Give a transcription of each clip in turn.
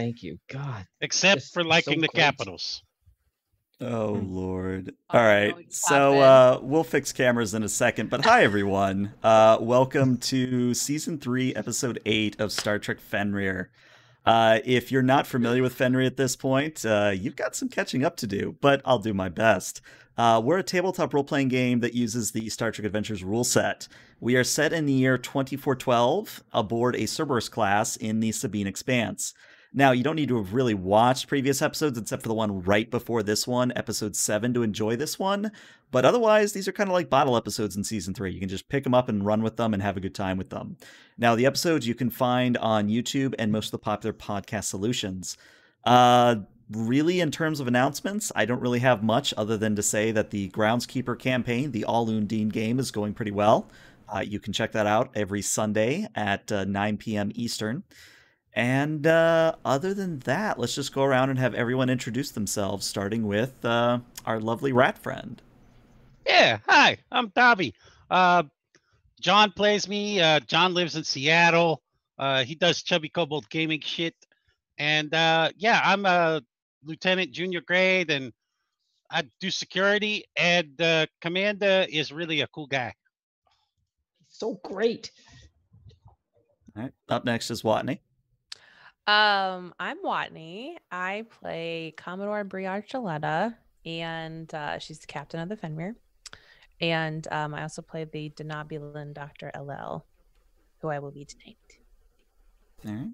Thank you. God. Except for liking so the great. Capitals. Oh Mm. Lord! Oh, All right, no, so uh, we'll fix cameras in a second. But hi everyone, uh, welcome to season three, episode eight of Star Trek Fenrir. Uh, if you're not familiar with Fenrir at this point, uh, you've got some catching up to do, but I'll do my best. Uh, we're a tabletop role playing game that uses the Star Trek Adventures rule set. We are set in the year 2412 aboard a Cerberus class in the Sabine Expanse. Now, you don't need to have really watched previous episodes except for the one right before this one, episode 7, to enjoy this one. But otherwise, these are kind of like bottle episodes in season 3. You can just pick them up and run with them and have a good time with them. Now, the episodes you can find on YouTube and most of the popular podcast solutions. Uh, really, in terms of announcements, I don't really have much other than to say that the Groundskeeper campaign, the All Undine game, is going pretty well. Uh, you can check that out every Sunday at uh, 9 p.m. Eastern. And uh, other than that, let's just go around and have everyone introduce themselves, starting with uh, our lovely rat friend. Yeah, hi, I'm Dobby. Uh, John plays me. Uh, John lives in Seattle. Uh, he does Chubby Kobold gaming shit. And uh, yeah, I'm a lieutenant junior grade and I do security. And uh, Commander is really a cool guy. So great. All right. Up next is Watney. Um, I'm Watney. I play Commodore Brie Archuleta, and uh, she's the captain of the Fenrir. And um, I also play the Denobulan Dr. Alel, who I will be tonight. All right.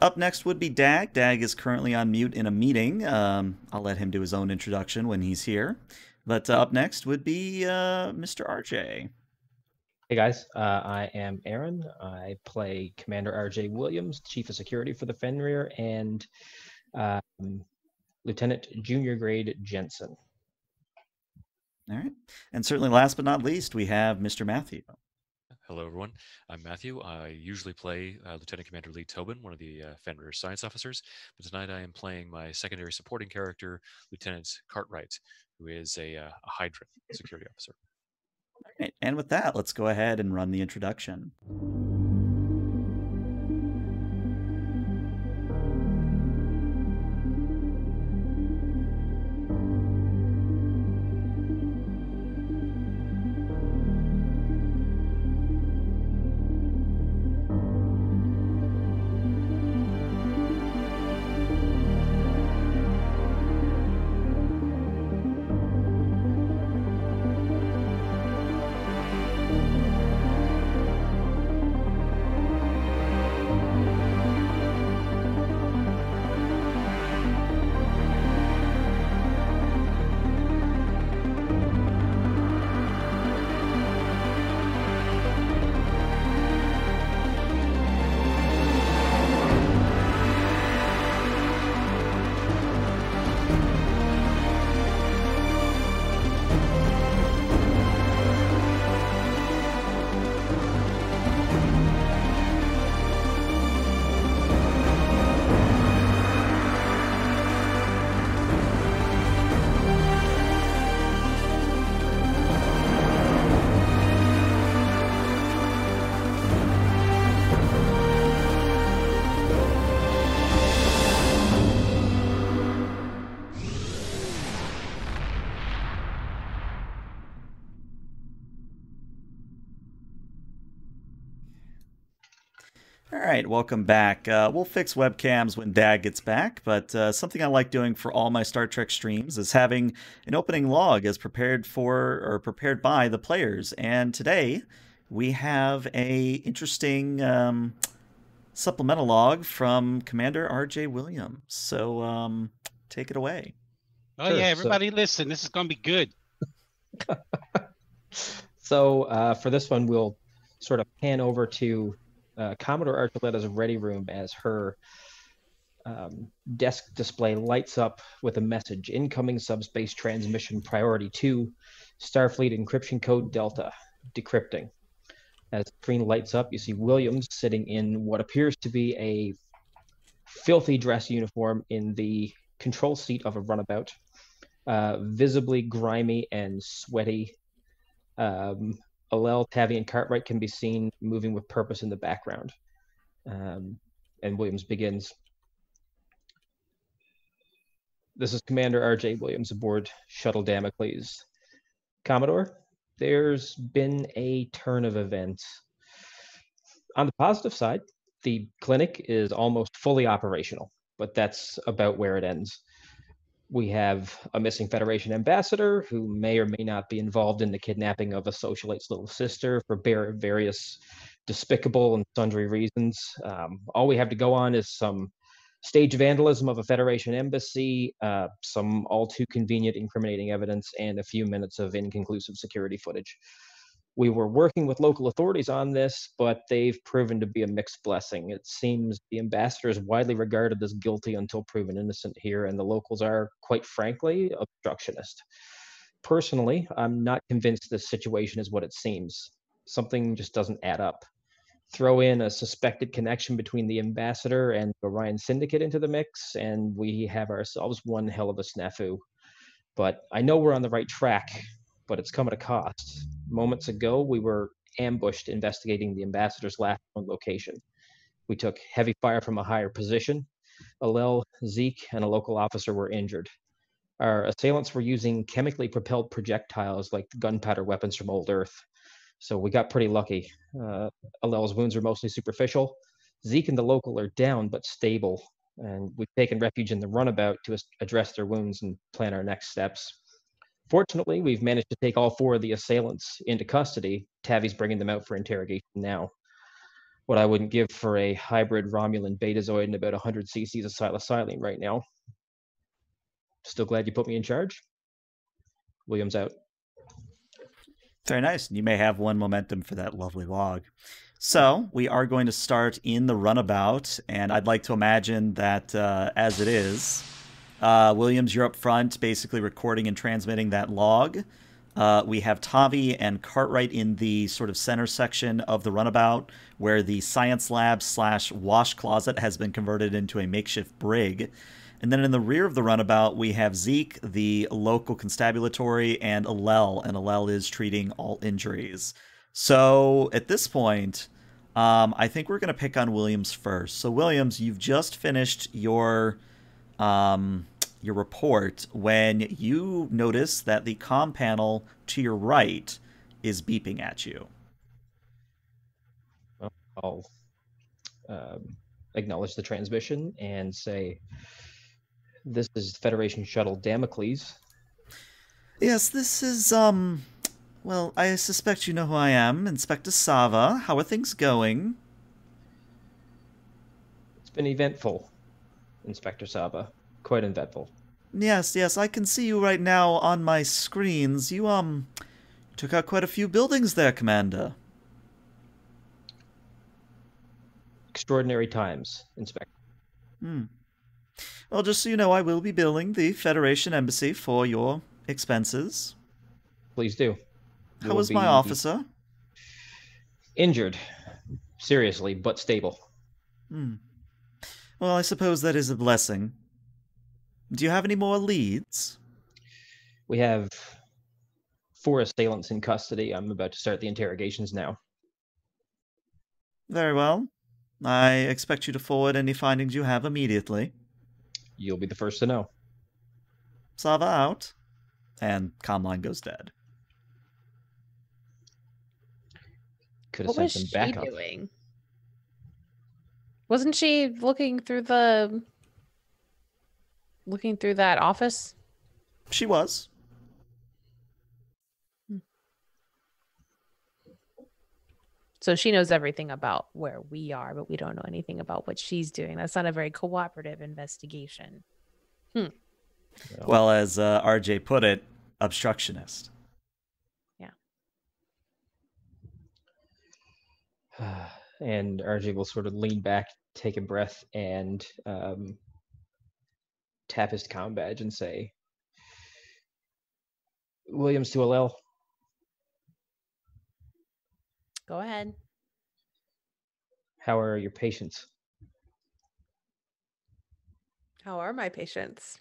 Up next would be Dag. Dag is currently on mute in a meeting. Um, I'll let him do his own introduction when he's here. But uh, up next would be uh, Mr. RJ. Hey guys, uh, I am Aaron. I play Commander R.J. Williams, Chief of Security for the Fenrir, and um, Lieutenant Junior Grade Jensen. All right. And certainly last but not least, we have Mr. Matthew. Hello, everyone. I'm Matthew. I usually play uh, Lieutenant Commander Lee Tobin, one of the uh, Fenrir science officers, but tonight I am playing my secondary supporting character, Lieutenant Cartwright, who is a, uh, a Hydra security officer. And with that, let's go ahead and run the introduction. Right, welcome back. Uh, we'll fix webcams when Dag gets back, but uh, something I like doing for all my Star Trek streams is having an opening log as prepared for or prepared by the players. And today we have a interesting um, supplemental log from Commander R.J. Williams. So um, take it away. Oh, Sure, yeah, so- everybody listen. This is going to be good. So uh, for this one, we'll sort of pan over to uh, Commodore Archuleta's ready room as her um, desk display lights up with a message: "Incoming subspace transmission priority two, Starfleet encryption code Delta, decrypting." As the screen lights up, you see Williams sitting in what appears to be a filthy dress uniform in the control seat of a runabout, uh, visibly grimy and sweaty um, Alel, Tavi, and Cartwright can be seen moving with purpose in the background. Um, and Williams begins. This is Commander R.J. Williams aboard Shuttle Damocles. Commodore, there's been a turn of events. On the positive side, the clinic is almost fully operational, but that's about where it ends. We have a missing Federation ambassador who may or may not be involved in the kidnapping of a socialite's little sister for various despicable and sundry reasons. Um, all we have to go on is some stage vandalism of a Federation embassy, uh, some all too convenient incriminating evidence, and a few minutes of inconclusive security footage. We were working with local authorities on this, but they've proven to be a mixed blessing. It seems the ambassador is widely regarded as guilty until proven innocent here, and the locals are, quite frankly, obstructionist. Personally, I'm not convinced this situation is what it seems. Something just doesn't add up throw in a suspected connection between the ambassador and the Orion Syndicate into the mix, and we have ourselves one hell of a snafu. But I know we're on the right track, but it's come at a cost. Moments ago, we were ambushed investigating the ambassador's last known location. We took heavy fire from a higher position. Alel, Zeke, and a local officer were injured. Our assailants were using chemically propelled projectiles like gunpowder weapons from old Earth. So we got pretty lucky. Uh, Alel's wounds are mostly superficial. Zeke and the local are down but stable, and we've taken refuge in the runabout to address their wounds and plan our next steps. Fortunately, we've managed to take all four of the assailants into custody. Tavi's bringing them out for interrogation now. What I wouldn't give for a hybrid Romulan betazoid and about 100 cc's of psilocybin right now. Still glad you put me in charge? Williams out. Very nice. You may have one momentum for that lovely log. So we are going to start in the runabout, and I'd like to imagine that uh, as it is, uh, Williams, you're up front, basically recording and transmitting that log. Uh, we have Tavi and Cartwright in the sort of center section of the runabout, where the science lab slash wash closet has been converted into a makeshift brig. And then in the rear of the runabout, we have Zeke, the local constabulary, and Alel, and Alel is treating all injuries. So at this point, um, I think we're going to pick on Williams first. So Williams, you've just finished your um, your report when you notice that the com panel to your right is beeping at you. I'll um, acknowledge the transmission and say, this is Federation Shuttle Damocles. Yes, this is, um, well, I suspect you know who I am, Inspector Sava. How are things going? It's been eventful, Inspector Sava. Quite eventful. Yes, yes, I can see you right now on my screens. You, um, took out quite a few buildings there, Commander. Extraordinary times, Inspector. Hmm. Well, just so you know, I will be billing the Federation Embassy for your expenses. Please do. How was my officer? Injured. Seriously, but stable. Hmm. Well, I suppose that is a blessing. Do you have any more leads? We have four assailants in custody. I'm about to start the interrogations now. Very well. I expect you to forward any findings you have immediately. You'll be the first to know. Sava out. And Comline goes dead. Could have what sent was them back she doing? Wasn't she looking through the looking through that office? She was. So she knows everything about where we are, but we don't know anything about what she's doing. That's not a very cooperative investigation. Hmm. Well, as uh, RJ put it, obstructionist. Yeah. and RJ will sort of lean back, take a breath, and um, tap his com badge and say, Williams to Alel. Go ahead. How are your patients? How are my patients?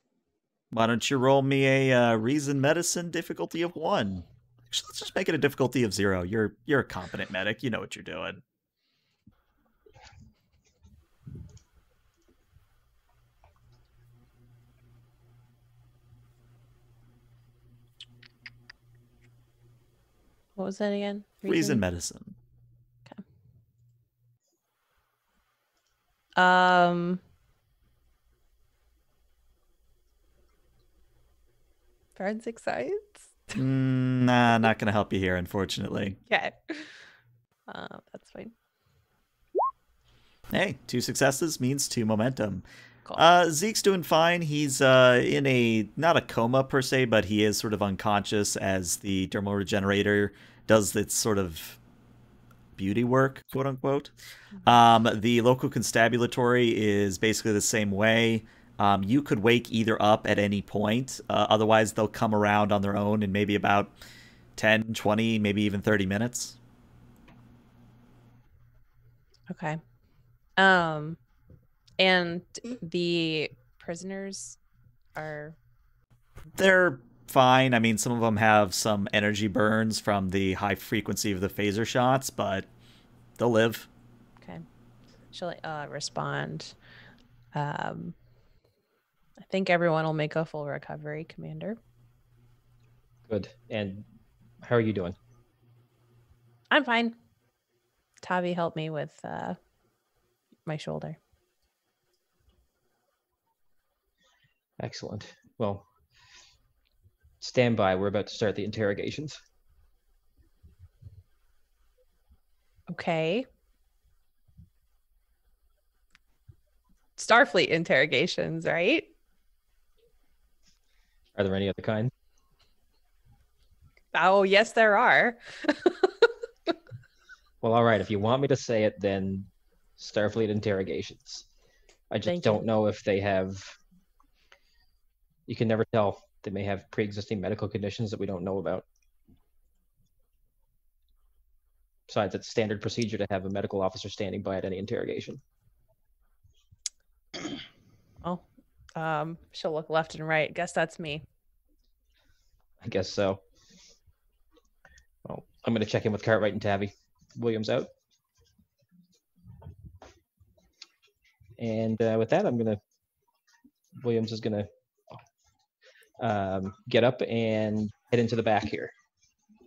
Why don't you roll me a uh, reason medicine difficulty of one? Actually, let's just make it a difficulty of zero. You're you're a competent medic. You know what you're doing. What was that again? Reason medicine. Um. Forensic science. Mm, nah, not gonna help you here, unfortunately. Okay. Uh, that's fine. Hey, two successes means two momentum. Cool. Uh, Zeke's doing fine. He's uh, in a not a coma per se, but he is sort of unconscious as the dermal regenerator does its sort of beauty work, quote unquote. Um, the local constabulatory is basically the same way. Um, you could wake either up at any point. Uh, otherwise, they'll come around on their own in maybe about 10, 20, maybe even 30 minutes. Okay. Um, and the prisoners are They're fine. I mean, some of them have some energy burns from the high frequency of the phaser shots, but they'll live. okay. Shall I uh, respond? Um, I think everyone will make a full recovery, Commander. Good. And how are you doing? I'm fine. Tavi helped me with uh, my shoulder. Excellent. Well, stand by. We're about to start the interrogations. Okay. Starfleet interrogations, right? Are there any other kind? Oh, yes, there are. Well, all right. If you want me to say it, then Starfleet interrogations. I just Thank don't know if they have. You can never tell. They may have pre-existing medical conditions that we don't know about. Besides, it's standard procedure to have a medical officer standing by at any interrogation. Oh, um, she'll look left and right. Guess that's me. I guess so. Well, I'm going to check in with Cartwright and Tavi. Williams out. And uh, with that, I'm going to. Williams is going to um, get up and head into the back here.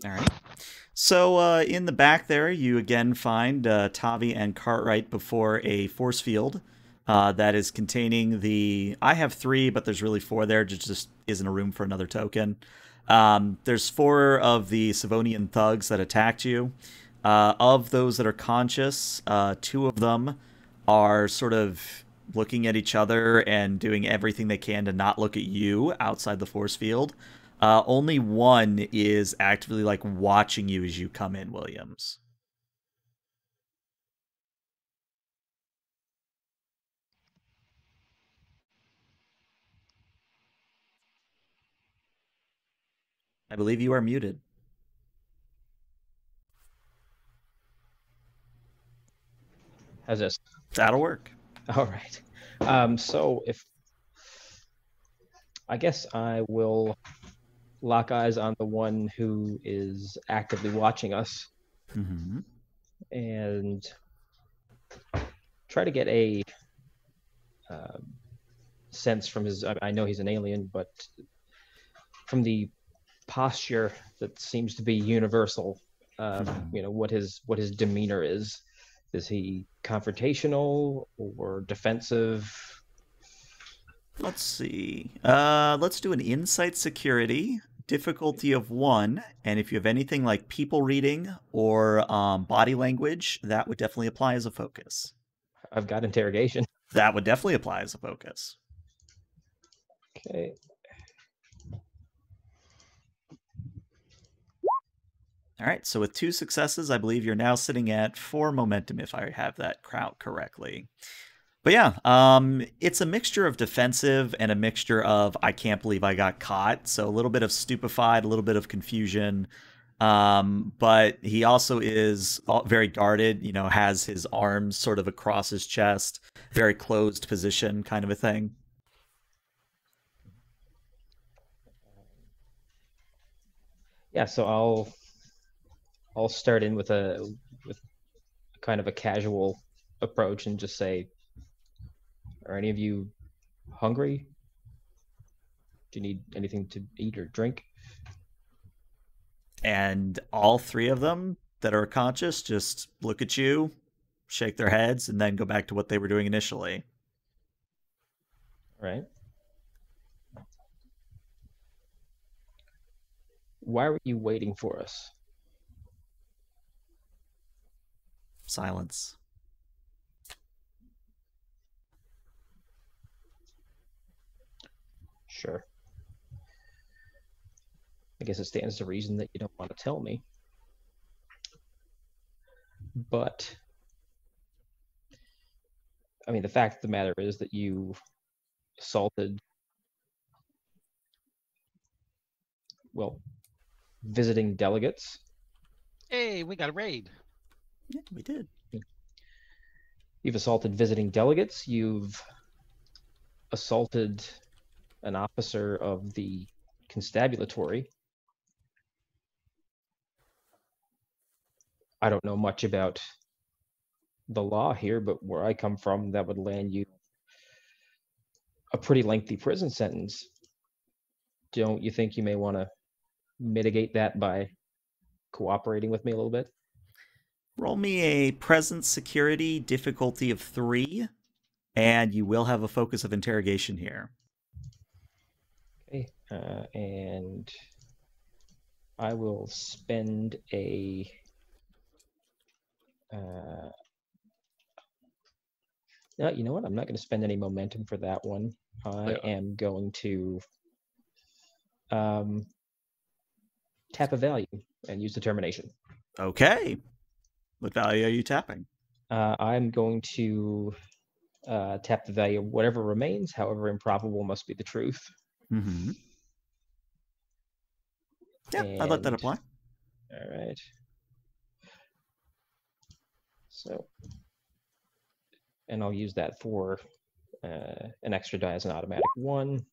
All right. So uh, in the back there, you again find uh, Tavi and Cartwright before a force field uh, that is containing the. I have three, but there's really four there. Just just isn't a room for another token. Um, there's four of the Savonian thugs that attacked you. Uh, of those that are conscious, uh, two of them are sort of looking at each other and doing everything they can to not look at you outside the force field. Uh, only one is actively like watching you as you come in, Williams. I believe you are muted. How's this? That'll work. All right. Um, so if I guess I will lock eyes on the one who is actively watching us Mm-hmm. and try to get a um, sense from his. I, I know he's an alien, but from the posture that seems to be universal, uh, Mhm. you know what his what his demeanor is. Is he confrontational or defensive? Let's see. Uh, let's do an insight security difficulty of one, and if you have anything like people reading or um, body language, that would definitely apply as a focus. I've got interrogation. That would definitely apply as a focus. Okay. All right, so with two successes, I believe you're now sitting at four momentum, if I have that count correctly. But yeah, um, it's a mixture of defensive and a mixture of I can't believe I got caught. So a little bit of stupefied, a little bit of confusion. Um, but he also is very guarded, you know, has his arms sort of across his chest, very closed position kind of a thing. Yeah, so I'll I'll start in with a with kind of a casual approach and just say, "Are any of you hungry? Do you need anything to eat or drink?" and all three of them that are conscious just look at you, shake their heads, and then go back to what they were doing initially. Right. Why were you waiting for us? Silence. Sure. I guess it stands to reason that you don't want to tell me. But, I mean, the fact of the matter is that you assaulted, well, visiting delegates. Hey, we got a raid. Yeah, we did. You've assaulted visiting delegates. You've assaulted an officer of the constabulatory. I don't know much about the law here, but where I come from, that would land you a pretty lengthy prison sentence. Don't you think you may want to mitigate that by cooperating with me a little bit? Roll me a present security difficulty of three, and you will have a focus of interrogation here. Okay, uh, and I will spend a. Uh, no, you know what? I'm not going to spend any momentum for that one. I Yeah. am going to um, tap a value and use determination. Okay. What value are you tapping? Uh, I'm going to uh, tap the value of whatever remains, however improbable must be the truth. Mm-hmm. Yeah, I'd let that apply. All right. So, and I'll use that for uh, an extra die as an automatic one.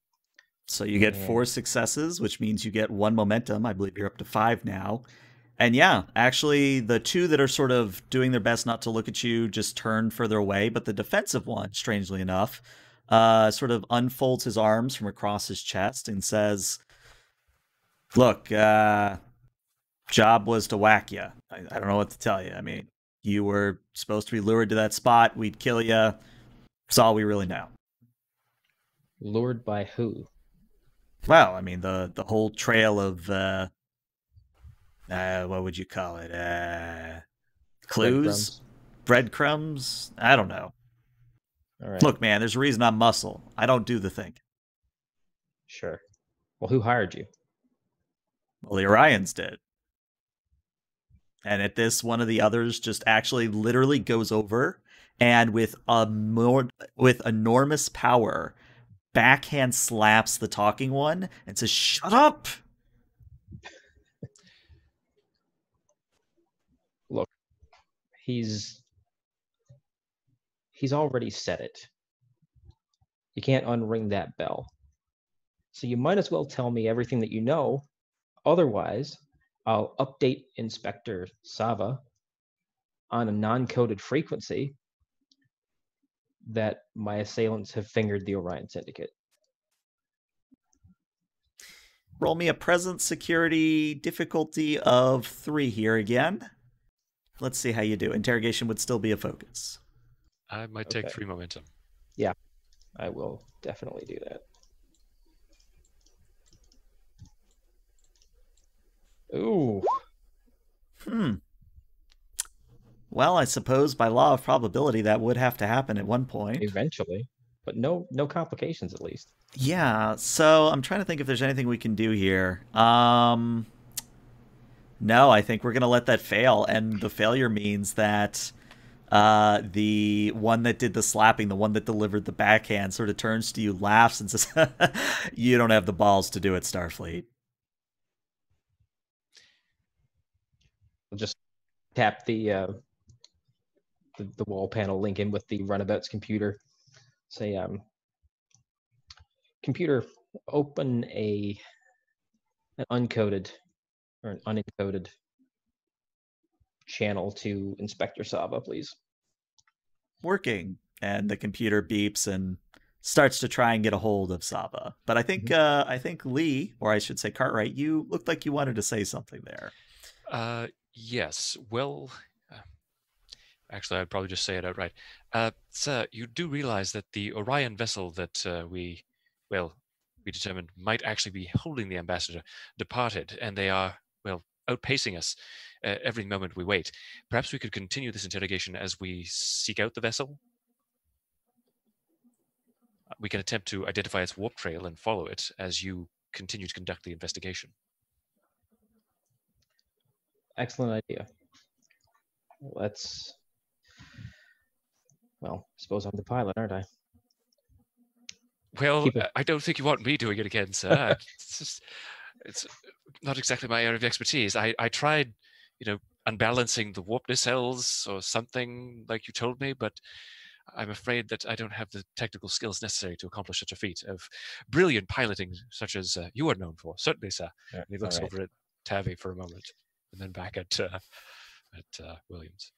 So you get Yeah. four successes, which means you get one momentum. I believe you're up to five now. And yeah, actually, the two that are sort of doing their best not to look at you just turn further away. But the defensive one, strangely enough, uh, sort of unfolds his arms from across his chest and says, Look, uh, job was to whack you. I, I don't know what to tell you. I mean, you were supposed to be lured to that spot. We'd kill you. That's all we really know. Lured by who? Well, I mean the the whole trail of uh, uh what would you call it? Uh clues, Breadcrumbs. breadcrumbs. I don't know. All right. Look, man, there's a reason I'm muscle. I don't do the thing. Sure. Well, who hired you? Well, the Orions did. And at this, one of the others just actually literally goes over and with a more with enormous power, backhand slaps the talking one and says, "Shut up." He's he's already said it. You can't unring that bell. So you might as well tell me everything that you know. Otherwise, I'll update Inspector Sava on a non-coded frequency that my assailants have fingered the Orion Syndicate. Roll me a present security difficulty of three here again. Let's see how you do. Interrogation would still be a focus. I might take Okay. three momentum. Yeah, I will definitely do that. Ooh, Hmm. Well, I suppose by law of probability that would have to happen at one point. eventually, but no no complications at least. Yeah, so I'm trying to think if there's anything we can do here. Um No, I think we're going to let that fail and the failure means that uh the one that did the slapping, the one that delivered the backhand sort of turns to you, laughs and says, "You don't have the balls to do it, Starfleet." Just tap the uh, the, the wall panel link in with the runabout's computer. Say, um, computer, open a an uncoded or an unencoded channel to Inspector Sava, please. Working. And the computer beeps and starts to try and get a hold of Sava. But I think uh, I think Lee, or I should say Cartwright, you looked like you wanted to say something there. Uh, yes. Well, uh, actually, I'd probably just say it outright. Uh, sir, you do realize that the Orion vessel that uh, we, well, we determined might actually be holding the ambassador departed, and they are, well, outpacing us uh, every moment we wait. Perhaps we could continue this interrogation as we seek out the vessel. We can attempt to identify its warp trail and follow it as you continue to conduct the investigation. Excellent idea. Let's. Well, I suppose I'm the pilot, aren't I? Well, I don't think you want me doing it again, sir. it's just, it's not exactly my area of expertise. I, I tried, you know, unbalancing the warp nacelles or something like you told me, but I'm afraid that I don't have the technical skills necessary to accomplish such a feat of brilliant piloting, such as uh, you are known for. Certainly, sir. Yeah, And he looks alright. over at Tavi for a moment, and then back at uh, at uh, Williams.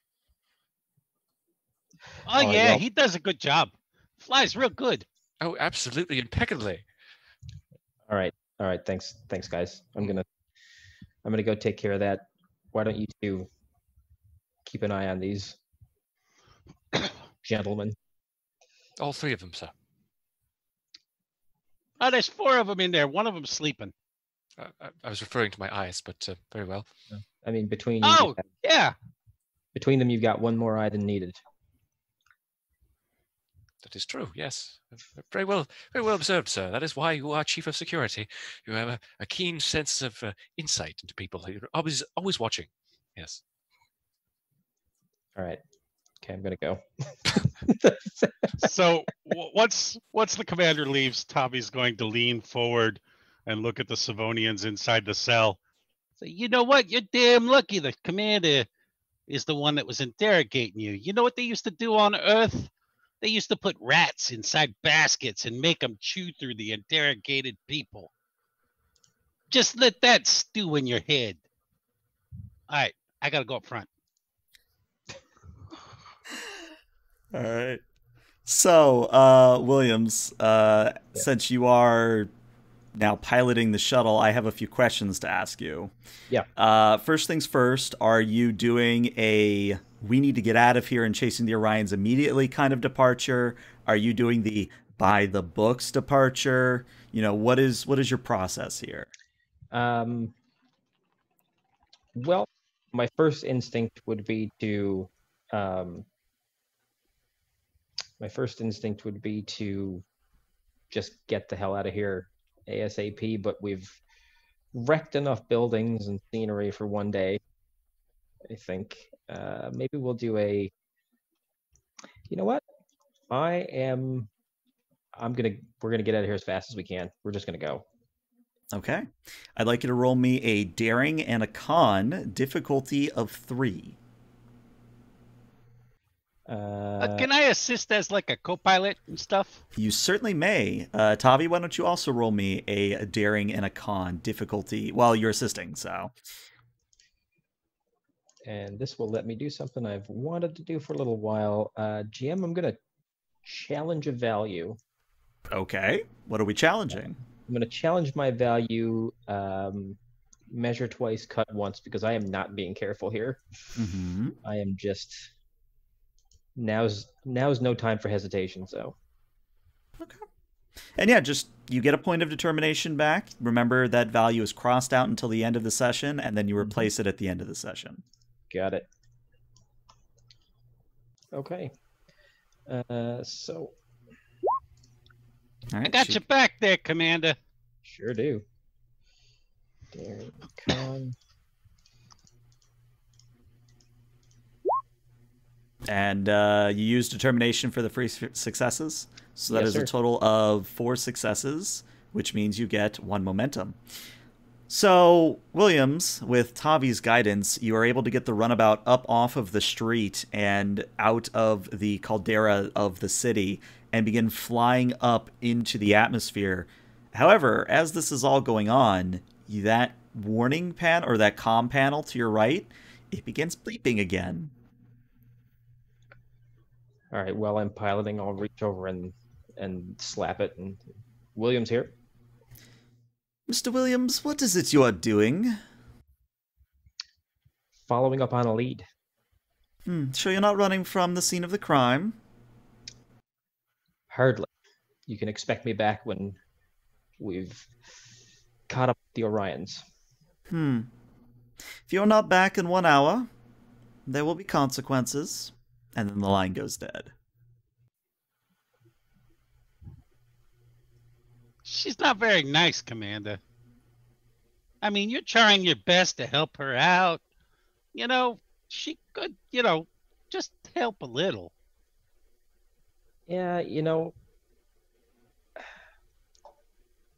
Oh All right, yeah, well- he does a good job. Flies real good. Oh, absolutely, impeccably. All right. All right. Thanks. Thanks, guys. I'm gonna. I'm gonna go take care of that. Why don't you two keep an eye on these gentlemen? All three of them, sir. Oh, there's four of them in there. One of them's sleeping. Uh, I, I was referring to my eyes, but uh, very well. I mean, between you, Oh! you've Yeah. between them, you've got one more eye than needed. That is true. Yes, very well, very well observed, sir. That is why you are chief of security. You have a, a keen sense of uh, insight into people. You're always, always watching. Yes. All right. Okay, I'm gonna go. So w- once once the commander leaves, Tommy's going to lean forward and look at the Savonians inside the cell. Say, you know what? You're damn lucky. The commander is the one that was interrogating you. You know what they used to do on Earth? They used to put rats inside baskets and make them chew through the interrogated people. Just let that stew in your head. All right, I gotta go up front. All right. So, uh, Williams, uh, Yeah. since you are now piloting the shuttle, I have a few questions to ask you. Yeah. Uh, first things first, are you doing a we need to get out of here and chasing the Orions immediately kind of departure? Are you doing the by the books departure? You know, what is what is your process here? Um, well, my first instinct would be to, um, my first instinct would be to just get the hell out of here ASAP. But we've wrecked enough buildings and scenery for one day. I think uh, maybe we'll do a. You know what? I am. I'm gonna. We're gonna get out of here as fast as we can. We're just gonna go. Okay. I'd like you to roll me a daring and a con difficulty of three. Uh, Uh, can I assist as like a co-pilot and stuff? You certainly may. Uh, Tavi, why don't you also roll me a, a daring and a con difficulty while you're assisting? So, and this will let me do something I've wanted to do for a little while. Uh, GM, I'm going to challenge a value. okay. What are we challenging? I'm going to challenge my value, um, measure twice, cut once, because I am not being careful here. Mm-hmm. I am just now's now's no time for hesitation. So Okay. And yeah, just you get a point of determination back. Remember that value is crossed out until the end of the session, and then you replace it at the end of the session. Got it. Okay. Uh, so All right. I got shoot. your back there, Commander. sure do. Daring con. And uh, you use determination for the free successes. So that Yes, is sir. a total of four successes, which means you get one momentum. So, Williams, with Tavi's guidance, you are able to get the runabout up off of the street and out of the caldera of the city and begin flying up into the atmosphere. However, as this is all going on, that warning pan or that comm panel to your right, it begins bleeping again. All right. While I'm piloting, I'll reach over and and slap it. And Williams here. Mr. Williams, what is it you are doing? Following up on a lead. Hmm, sure you're not running from the scene of the crime? Hardly. You can expect me back when we've caught up with the Orions. Hmm. If you're not back in one hour, there will be consequences. And then the line goes dead. She's not very nice, Commander. I mean, you're trying your best to help her out. You know, she could, you know, just help a little. Yeah, you know,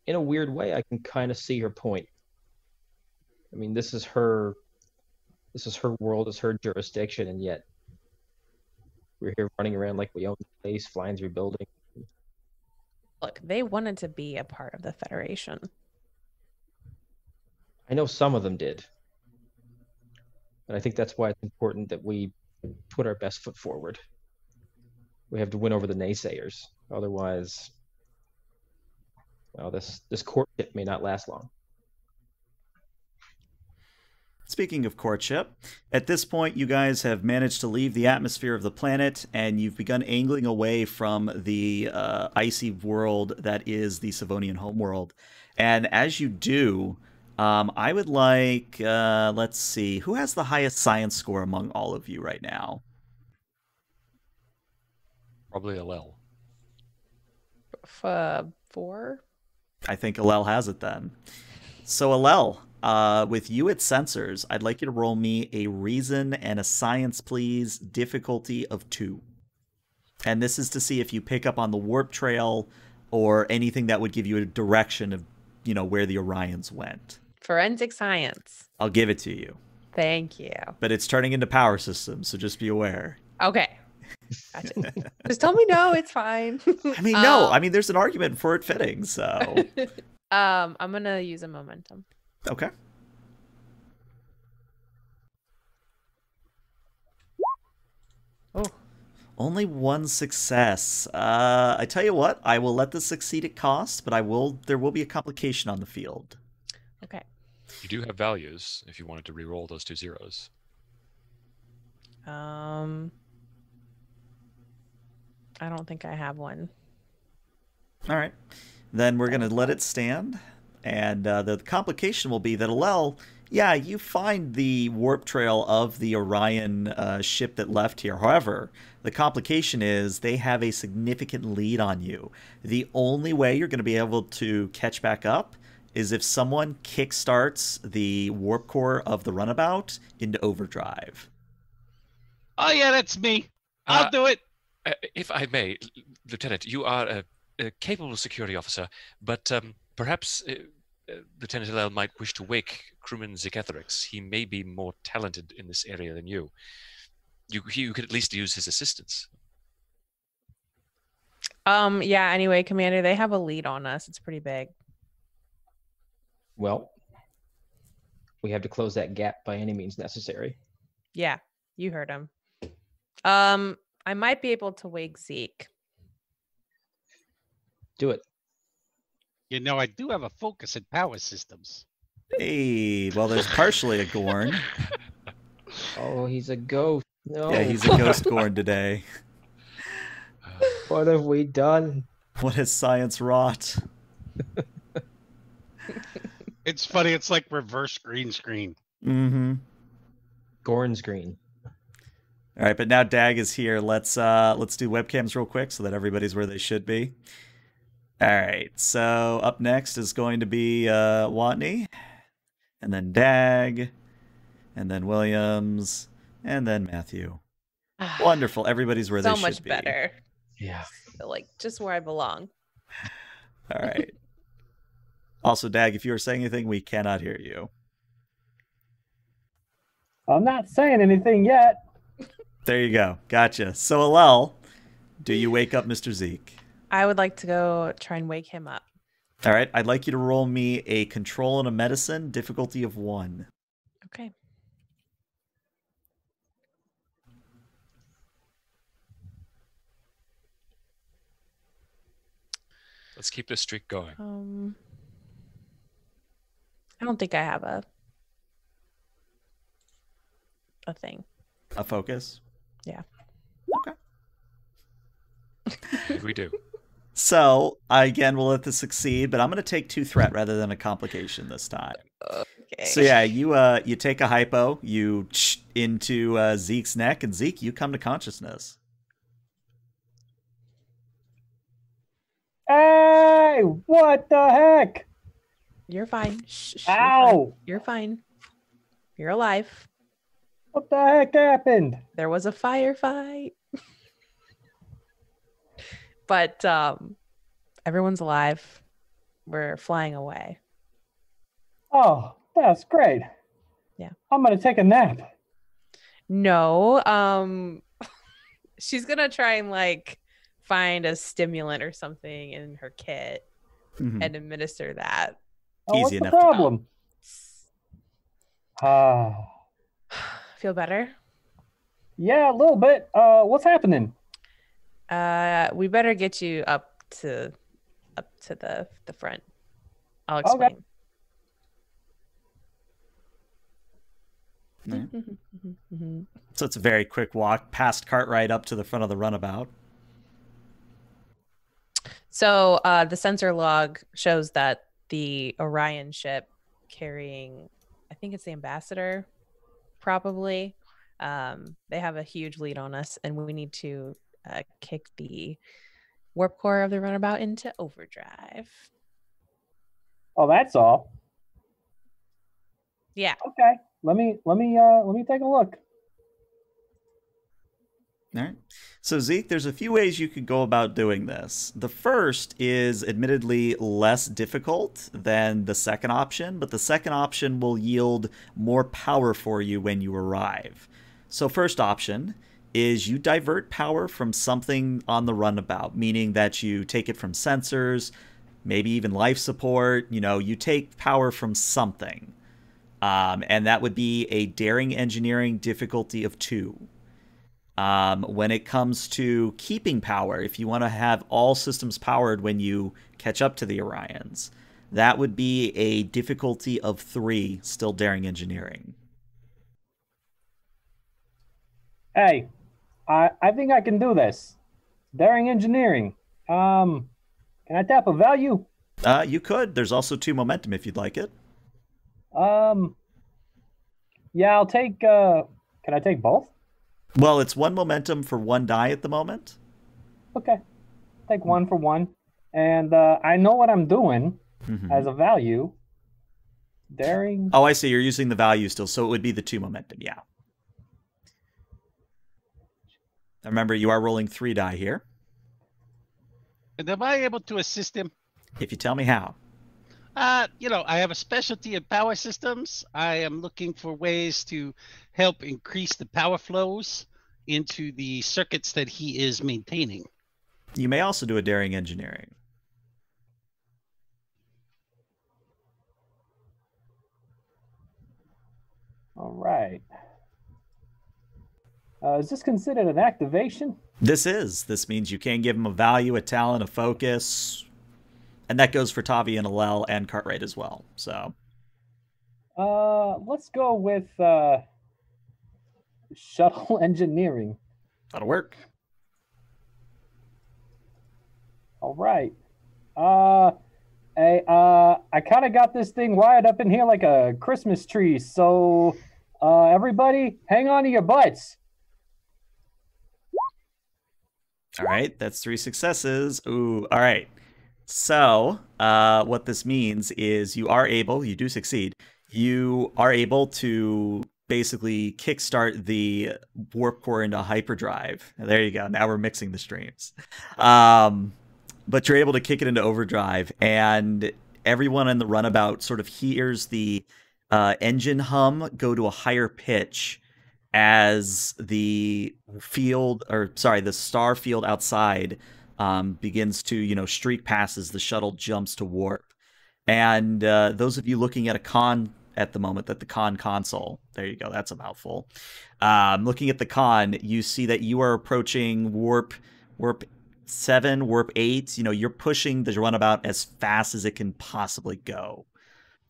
in a weird way, I can kind of see her point. I mean, this is her, this is her world, is her jurisdiction, and yet we're here running around like we own the place, flying through buildings. Look, they wanted to be a part of the Federation. I know some of them did. And I think that's why it's important that we put our best foot forward. We have to win over the naysayers. Otherwise, well, this this courtship may not last long. Speaking of courtship, at this point, you guys have managed to leave the atmosphere of the planet and you've begun angling away from the uh, icy world that is the Savonian homeworld. And as you do, um, I would like, uh, let's see, who has the highest science score among all of you right now? Probably Alel. F- uh, four? I think Alel has it then. So, Alel, uh, with you at sensors, I'd like you to roll me a reason and a science, please, difficulty of two. And this is to see if you pick up on the warp trail or anything that would give you a direction of, you know, where the Orions went. Forensic science. I'll give it to you. Thank you. But it's turning into power systems, so just be aware. Okay. Gotcha. Just tell me no, it's fine. I mean, no, Um, I mean, there's an argument for it fitting, so. um, I'm gonna use a momentum. Okay. Oh, Only one success. Uh, I tell you what, I will let this succeed at cost, but I will. There will be a complication on the field. okay. You do have values if you wanted to re-roll those two zeros. Um, I don't think I have one. All right, then we're gonna let it stand, and uh, the complication will be that Alel, yeah, you find the warp trail of the Orion uh, ship that left here. However, the complication is they have a significant lead on you. The only way you're going to be able to catch back up is if someone kickstarts the warp core of the runabout into overdrive. Oh yeah, that's me. I'll Uh, do it. Uh, if I may, Lieutenant, you are a, a capable security officer, but um, perhaps uh, uh, Lieutenant Hillel might wish to wake crewman Ziketherix. He may be more talented in this area than you. You, you could at least use his assistance. Um, yeah. Anyway, Commander, they have a lead on us. It's pretty big. Well, we have to close that gap by any means necessary. Yeah, you heard him. Um, I might be able to wake Zeke. Do it. You know, I do have a focus in power systems. Hey, well, there's partially a Gorn. Oh, he's a ghost. No. Yeah, he's a ghost Gorn today. What have we done? What has science wrought? It's funny. It's like reverse green screen. Mm-hmm. Gorn's green. All right, but now Dag is here. Let's uh let's do webcams real quick so that everybody's where they should be. All right, so up next is going to be uh Watney, and then Dag, and then Williams, and then Matthew. Wonderful. Everybody's where so they much should be. So much better. Yeah. Like just where I belong. All right. also, Dag, if you are saying anything, we cannot hear you. I'm not saying anything yet. There you go. Gotcha. So, Alel, do you wake up Mr. Zeke? I would like to go try and wake him up. All right. I'd like you to roll me a control and a medicine, difficulty of one. Okay. Let's keep this streak going. Um, I don't think I have a a thing. A focus. Yeah. Okay. We do. So I again will let this succeed, but I'm going to take two threat rather than a complication this time. Okay. So yeah, you uh you take a hypo, you into uh, Zeke's neck, and Zeke, you come to consciousness. Hey, what the heck? You're fine. Shh, shh, you're fine. Ow! You're fine. You're alive. What the heck happened? There was a firefight. but um everyone's alive. We're flying away. Oh, that's great. Yeah. I'm gonna take a nap. No, um she's going to try and like find a stimulant or something in her kit Mhm. and administer that. Oh, what's Easy the enough to- problem? Ah, Feel better? yeah, a little bit. Uh, what's happening? Uh we better get you up to up to the the front. I'll Okay. explain. Alright. Mhm. So it's a very quick walk past Cartwright up to the front of the runabout. So uh, the sensor log shows that the Orion ship carrying, I think it's the ambassador, probably. Um, they have a huge lead on us, and we need to uh, kick the warp core of the runabout into overdrive. Oh, that's all. Yeah. Okay, let me let me uh let me take a look. All right. So Zeke, there's a few ways you could go about doing this. The first is admittedly less difficult than the second option, but the second option will yield more power for you when you arrive. So first option is you divert power from something on the runabout, meaning that you take it from sensors, maybe even life support, you know, you take power from something. Um, and that would be a daring engineering difficulty of two. Um, when it comes to keeping power, if you want to have all systems powered when you catch up to the Orions, that would be a difficulty of three, still daring engineering. Hey, I I think I can do this. Daring engineering. Um, can I tap a value? Uh, you could. There's also two momentum if you'd like it. Um, yeah, I'll take. Uh, can I take both? Well, it's one momentum for one die at the moment. Okay, take one for one, and uh, I know what I'm doing Mhm. as a value. Daring. Oh, I see. You're using the value still, so it would be the two momentum. Yeah. Remember, you are rolling three die here. And am I able to assist him? If you tell me how. Uh, you know, I have a specialty in power systems. I am looking for ways to help increase the power flows into the circuits that he is maintaining. You may also do a daring engineering. All right. Uh, is this considered an activation? This is. This means you can give him a value, a talent, a focus. And that goes for Tavi and Alel and Cartwright as well. So Uh, let's go with uh, shuttle engineering. that'll work. All right. Uh, hey, uh, I kind of got this thing wired up in here like a Christmas tree. So, uh, everybody, hang on to your butts. All right, that's three successes. Ooh, all right. So, uh, what this means is you are able, you do succeed, you are able to basically kickstart the warp core into hyperdrive. There you go. Now we're mixing the streams. Um, but you're able to kick it into overdrive, and everyone in the runabout sort of hears the uh, engine hum go to a higher pitch as the field or sorry the star field outside um, begins to you know streak passes the shuttle jumps to warp and uh, those of you looking at a con at the moment at the con console there you go that's a mouthful um, looking at the con you see that you are approaching warp warp seven, warp eight. You know, you're pushing the runabout as fast as it can possibly go.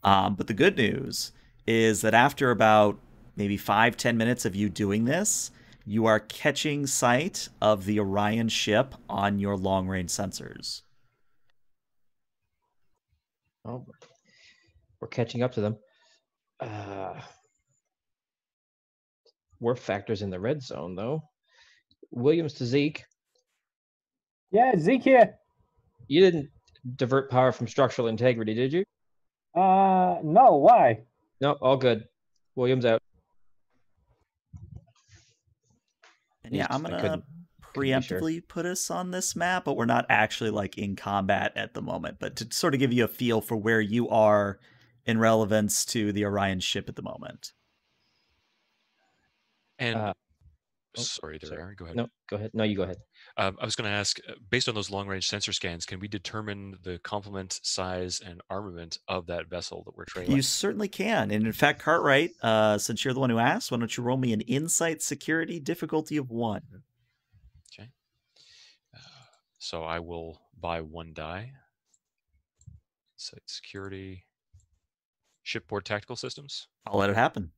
Um, but the good news is that after about maybe five, ten minutes of you doing this, you are catching sight of the Orion ship on your long range sensors. Oh, we're catching up to them. Uh, warp factors in the red zone, though. Williams to Zeke. Yeah, Zeke here. You didn't divert power from structural integrity, did you? Uh, no, why? No, all good. Williams out. And yeah, I'm gonna couldn't- couldn't be sure. preemptively put us on this map, but we're not actually like in combat at the moment. But to sort of give you a feel for where you are in relevance to the Orion ship at the moment. And Uh, oh, sorry there, sorry. Aaron. Go ahead. No, go ahead. No, you go ahead. Um, I was going to ask, uh, based on those long-range sensor scans, can we determine the complement, size, and armament of that vessel that we're trailing? You certainly can. And in fact, Cartwright, uh, since you're the one who asked, why don't you roll me an insight security difficulty of one? Okay. Uh, so I will buy one die. Insight security. Shipboard tactical systems. I'll let it happen.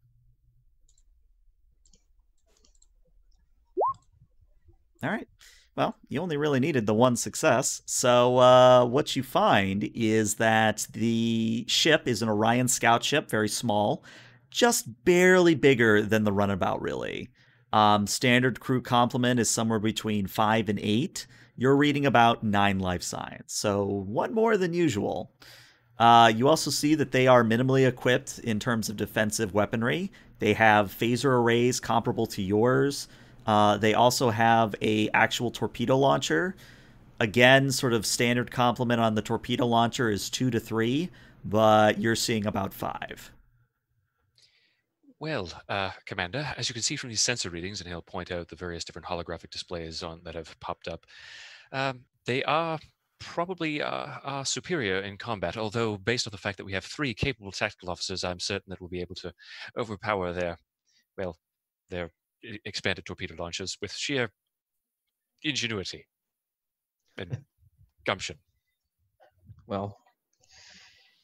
All right. Well, you only really needed the one success. So, uh, what you find is that the ship is an Orion scout ship, very small, just barely bigger than the runabout, really. Um, standard crew complement is somewhere between five and eight. You're reading about nine life signs, so one more than usual. Uh, you also see that they are minimally equipped in terms of defensive weaponry. They have phaser arrays comparable to yours. Uh, they also have a actual torpedo launcher. Again, sort of standard complement on the torpedo launcher is two to three, but you're seeing about five. Well, uh, Commander, as you can see from these sensor readings, and he'll point out the various different holographic displays on that have popped up, um, they are probably uh, are superior in combat. Although, based on the fact that we have three capable tactical officers, I'm certain that we'll be able to overpower their, well, their expanded torpedo launchers with sheer ingenuity and gumption. Well,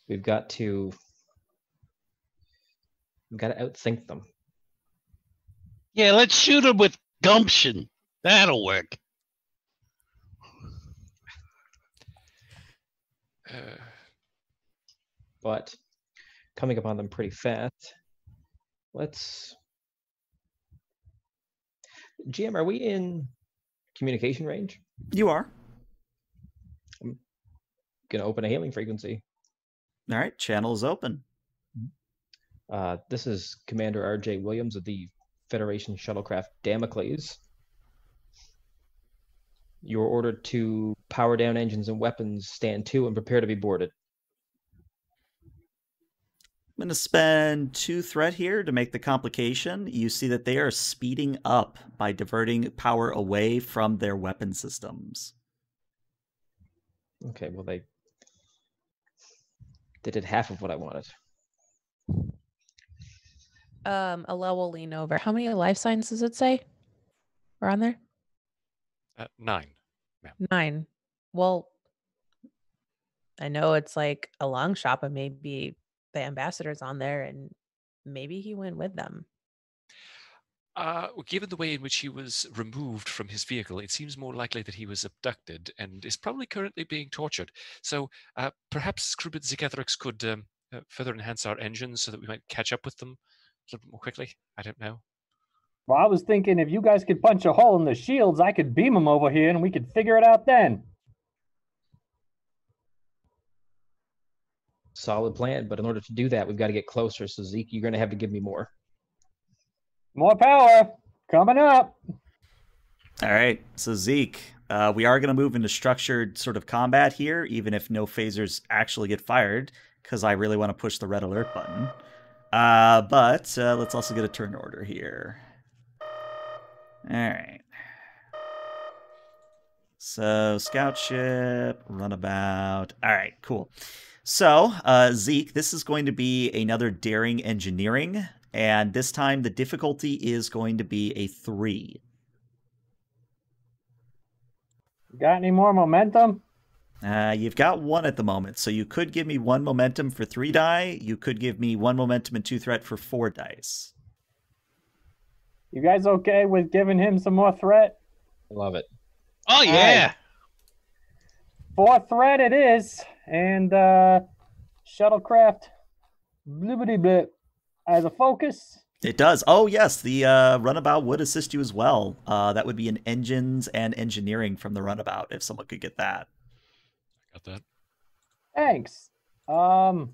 we've got to we've got to outthink them. Yeah, let's shoot them with gumption. That'll work. Uh, but coming upon them pretty fast. Let's. GM, are we in communication range? You are. I'm gonna open a hailing frequency. All right, channel is open. Uh, this is Commander R.J. Williams of the Federation shuttlecraft Damocles. You are ordered to power down engines and weapons, stand to, and prepare to be boarded. I'm going to spend two threat here to make the complication. You see that they are speeding up by diverting power away from their weapon systems. Okay, well they they did half of what I wanted. Um, Alel will lean over. How many life signs does it say? Are on there? uh, nine. Nine. Well, I know it's like a long shot, but maybe the ambassador's on there and maybe he went with them. Uh, given the way in which he was removed from his vehicle, it seems more likely that he was abducted and is probably currently being tortured. So uh, perhaps Krubit Zikethrix could um, uh, further enhance our engines so that we might catch up with them a little bit more quickly. I don't know. Well, I was thinking if you guys could punch a hole in the shields, I could beam them over here and we could figure it out then. Solid plan, but in order to do that, we've got to get closer. So Zeke, you're gonna have to give me more. More power coming up. All right, so Zeke, uh, we are going to move into structured sort of combat here, even if no phasers actually get fired, because I really want to push the red alert button. Uh, but uh, let's also get a turn order here. All right. So scout ship, runabout. All right, cool. So uh, Zeke, this is going to be another daring engineering, and this time the difficulty is going to be a three. Got any more momentum? Uh, you've got one at the moment, so you could give me one momentum for three die. You could give me one momentum and two threat for four dice. You guys okay with giving him some more threat? I love it. Oh yeah. Four threat it is, and uh, shuttlecraft blibbity blip as a focus. It does. Oh yes, the uh, runabout would assist you as well. Uh, that would be an engines and engineering from the runabout if someone could get that. Got that? Thanks. Um.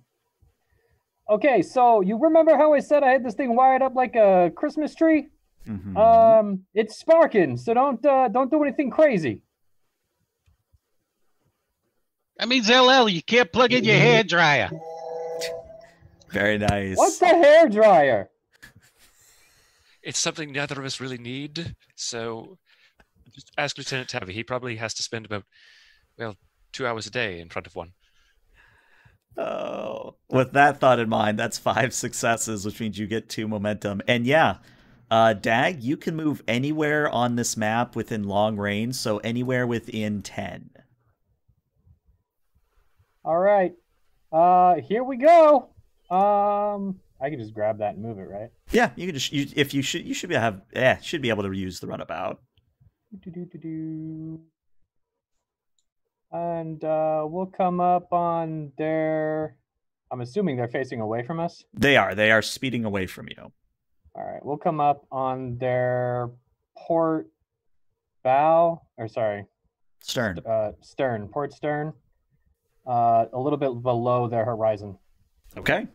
Okay, so you remember how I said I had this thing wired up like a Christmas tree? Mhm. Um, it's sparking, so don't uh, don't do anything crazy. That means Alel. You can't plug in your hair dryer. Very nice. What's the hair dryer? It's something neither of us really need. So just ask Lieutenant Tabby. He probably has to spend about, well, two hours a day in front of one. Oh, with that thought in mind, that's five successes, which means you get two momentum. And yeah, uh, Dag, you can move anywhere on this map within long range, so anywhere within 10. All right. Uh, here we go. Um, I can just grab that and move it, right? Yeah, you can just you, if you should you should be have yeah should be able to use the runabout. Do-do-do-do-do. And uh, we'll come up on their. I'm assuming they're facing away from us. They are they are speeding away from you. All right, we'll come up on their port bow, or sorry, Stern. uh, stern, port stern, uh, a little bit below their horizon. Okay.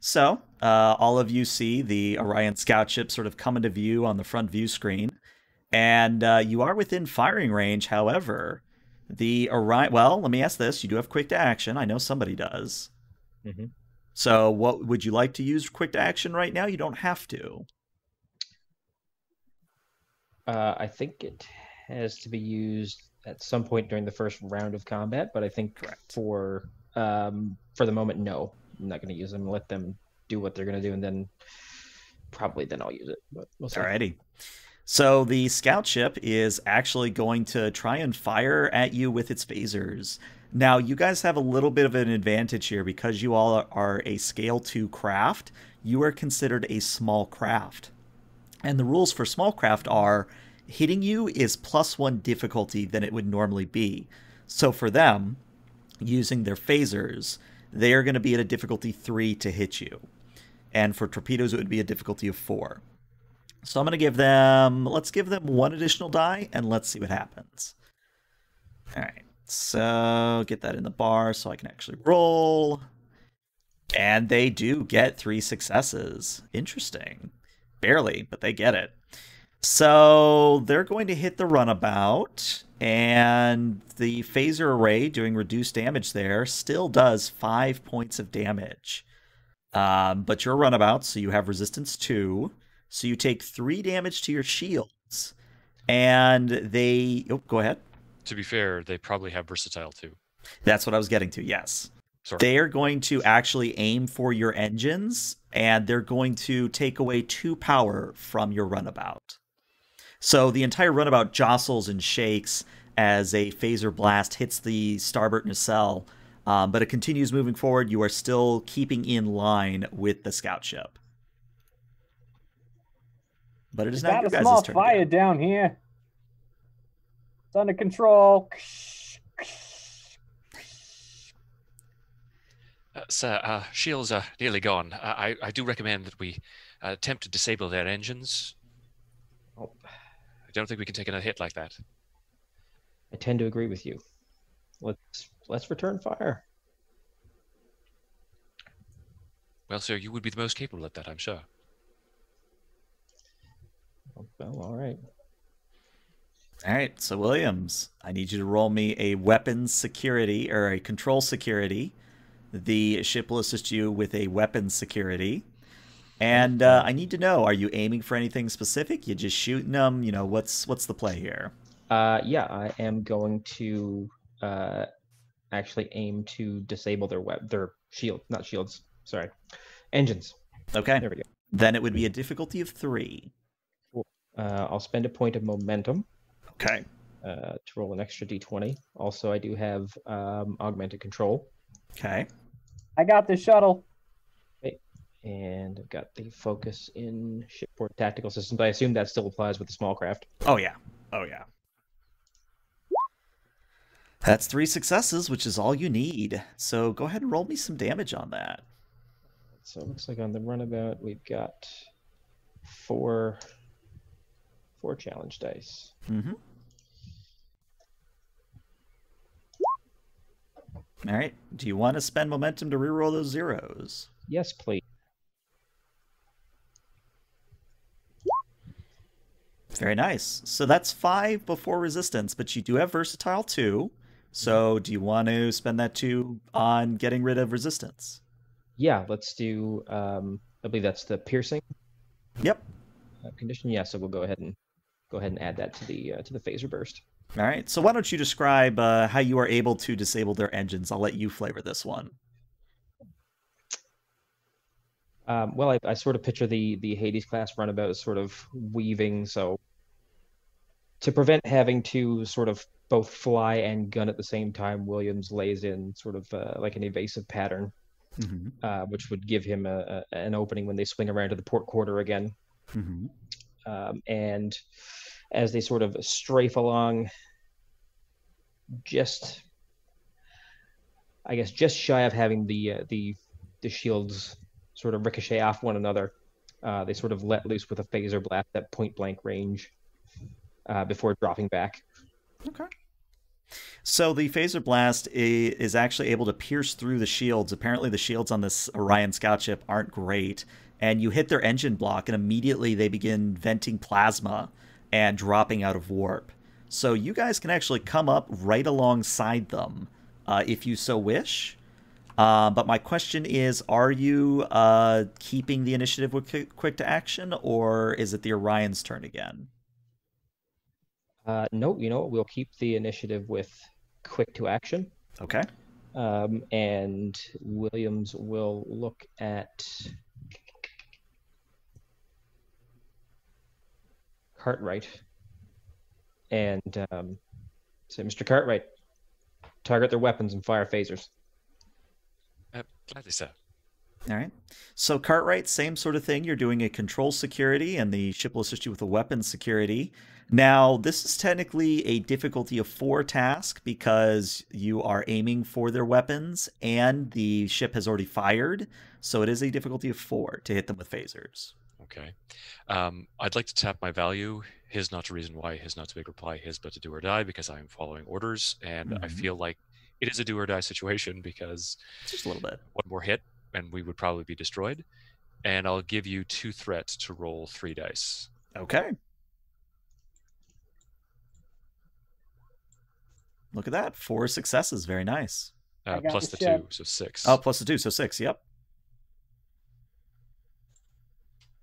So, uh, all of you see the Orion scout ship sort of come into view on the front view screen, and uh, you are within firing range. However, the Orion. Well, let me ask this: You do have quick to action. I know somebody does. Mhm. So, what would you like to use quick to action right now? You don't have to. Uh, I think it has to be used at some point during the first round of combat, but I think Correct. for um, for the moment, no, I'm not going to use them. Let them do what they're going to do, and then probably then I'll use it. But we'll see. Alrighty. So the scout ship is actually going to try and fire at you with its phasers. Now, you guys have a little bit of an advantage here because you all are a scale 2 craft. You are considered a small craft. And the rules for small craft are hitting you is plus 1 difficulty than it would normally be. So for them, using their phasers, they are going to be at a difficulty 3 to hit you. And for torpedoes, it would be a difficulty of 4. So I'm going to give them, let's give them one additional die and let's see what happens. All right. So get that in the bar so I can actually roll. And they do get three successes. Interesting. Barely, but they get it. So they're going to hit the runabout, and the phaser array doing reduced damage there still does five points of damage. Um, but you're a runabout, so you have resistance two. So you take three damage to your shields, and they. Oh, go ahead. To be fair, they probably have versatile too. That's what I was getting to. Yes. Sorry. They are going to actually aim for your engines, and they're going to take away two power from your runabout. So the entire runabout jostles and shakes as a phaser blast hits the starboard nacelle, um, but it continues moving forward. You are still keeping in line with the scout ship. But it is Is not that your a guys' small turn. fire yet. down here? It's under control. Uh, sir, uh, shields are nearly gone. Uh, I, I do recommend that we uh, attempt to disable their engines. I don't think we can take another hit like that. I tend to agree with you. Let's let's return fire. Well, sir, you would be the most capable at that, I'm sure. Well, all right. All right, so Williams, I need you to roll me a weapons security or a control security. The ship will assist you with a weapons security. And uh, I need to know: Are you aiming for anything specific? You just shooting them? You know what's what's the play here? Uh, yeah, I am going to uh, actually aim to disable their web, their shield, not shields. Sorry, engines. Okay, There we go. then it would be a difficulty of three. Uh, I'll spend a point of momentum. Okay, uh, to roll an extra d20. Also, I do have um, augmented control, Okay. I got the shuttle. And I've got the focus in shipboard tactical systems. I assume that still applies with the small craft. Oh yeah. Oh yeah. That's three successes, which is all you need. So go ahead and roll me some damage on that. So it looks like on the runabout we've got four four challenge dice. Mm-hmm. All right. Do you want to spend momentum to reroll those zeros? Yes, please. Very nice. So that's five before resistance, but you do have versatile too. So do you want to spend that two on getting rid of resistance? Yeah, let's do. Um, I believe that's the piercing Yep. uh, condition. Yeah, so we'll go ahead and go ahead and add that to the uh, to the phaser burst. All right. So why don't you describe uh, how you are able to disable their engines? I'll let you flavor this one. Um, well, I, I sort of picture the the Hades class runabout as sort of weaving, so to prevent having to sort of both fly and gun at the same time, Williams lays in sort of uh, like an evasive pattern, Mm-hmm. uh, which would give him a, a, an opening when they swing around to the port quarter again. Mm-hmm. Um, and as they sort of strafe along, just I guess just shy of having the uh, the the shields sort of ricochet off one another, uh, they sort of let loose with a phaser blast at point blank range uh, before dropping back. Okay. So the phaser blast is actually able to pierce through the shields. Apparently, the shields on this Orion scout ship aren't great, and you hit their engine block, and immediately they begin venting plasma and dropping out of warp. So you guys can actually come up right alongside them uh, if you so wish. Uh, but my question is, are you uh, keeping the initiative with qui- quick to action, or is it the Orion's turn again? Uh, nope, you know what? We'll keep the initiative with quick to action. Okay. Um, and Williams will look at Cartwright and um, say, Mr. Cartwright, target their weapons and fire phasers. Gladly, sir. All right. So Cartwright, same sort of thing. You're doing a control security, and the ship will assist you with a weapons security. Now, this is technically a difficulty of four task because you are aiming for their weapons, and the ship has already fired. So it is a difficulty of four to hit them with phasers. Okay. Um, I'd like to tap my value. His not to reason why, his not to big reply, his but to do or die because I am following orders. And I Mhm. feel like it is a do or die situation because Just a little bit. one more hit and we would probably be destroyed. And I'll give you two threats to roll three dice. Okay. Look at that. Four successes. Very nice. Uh, plus the the two, so six. Oh, plus the two, so six. Yep.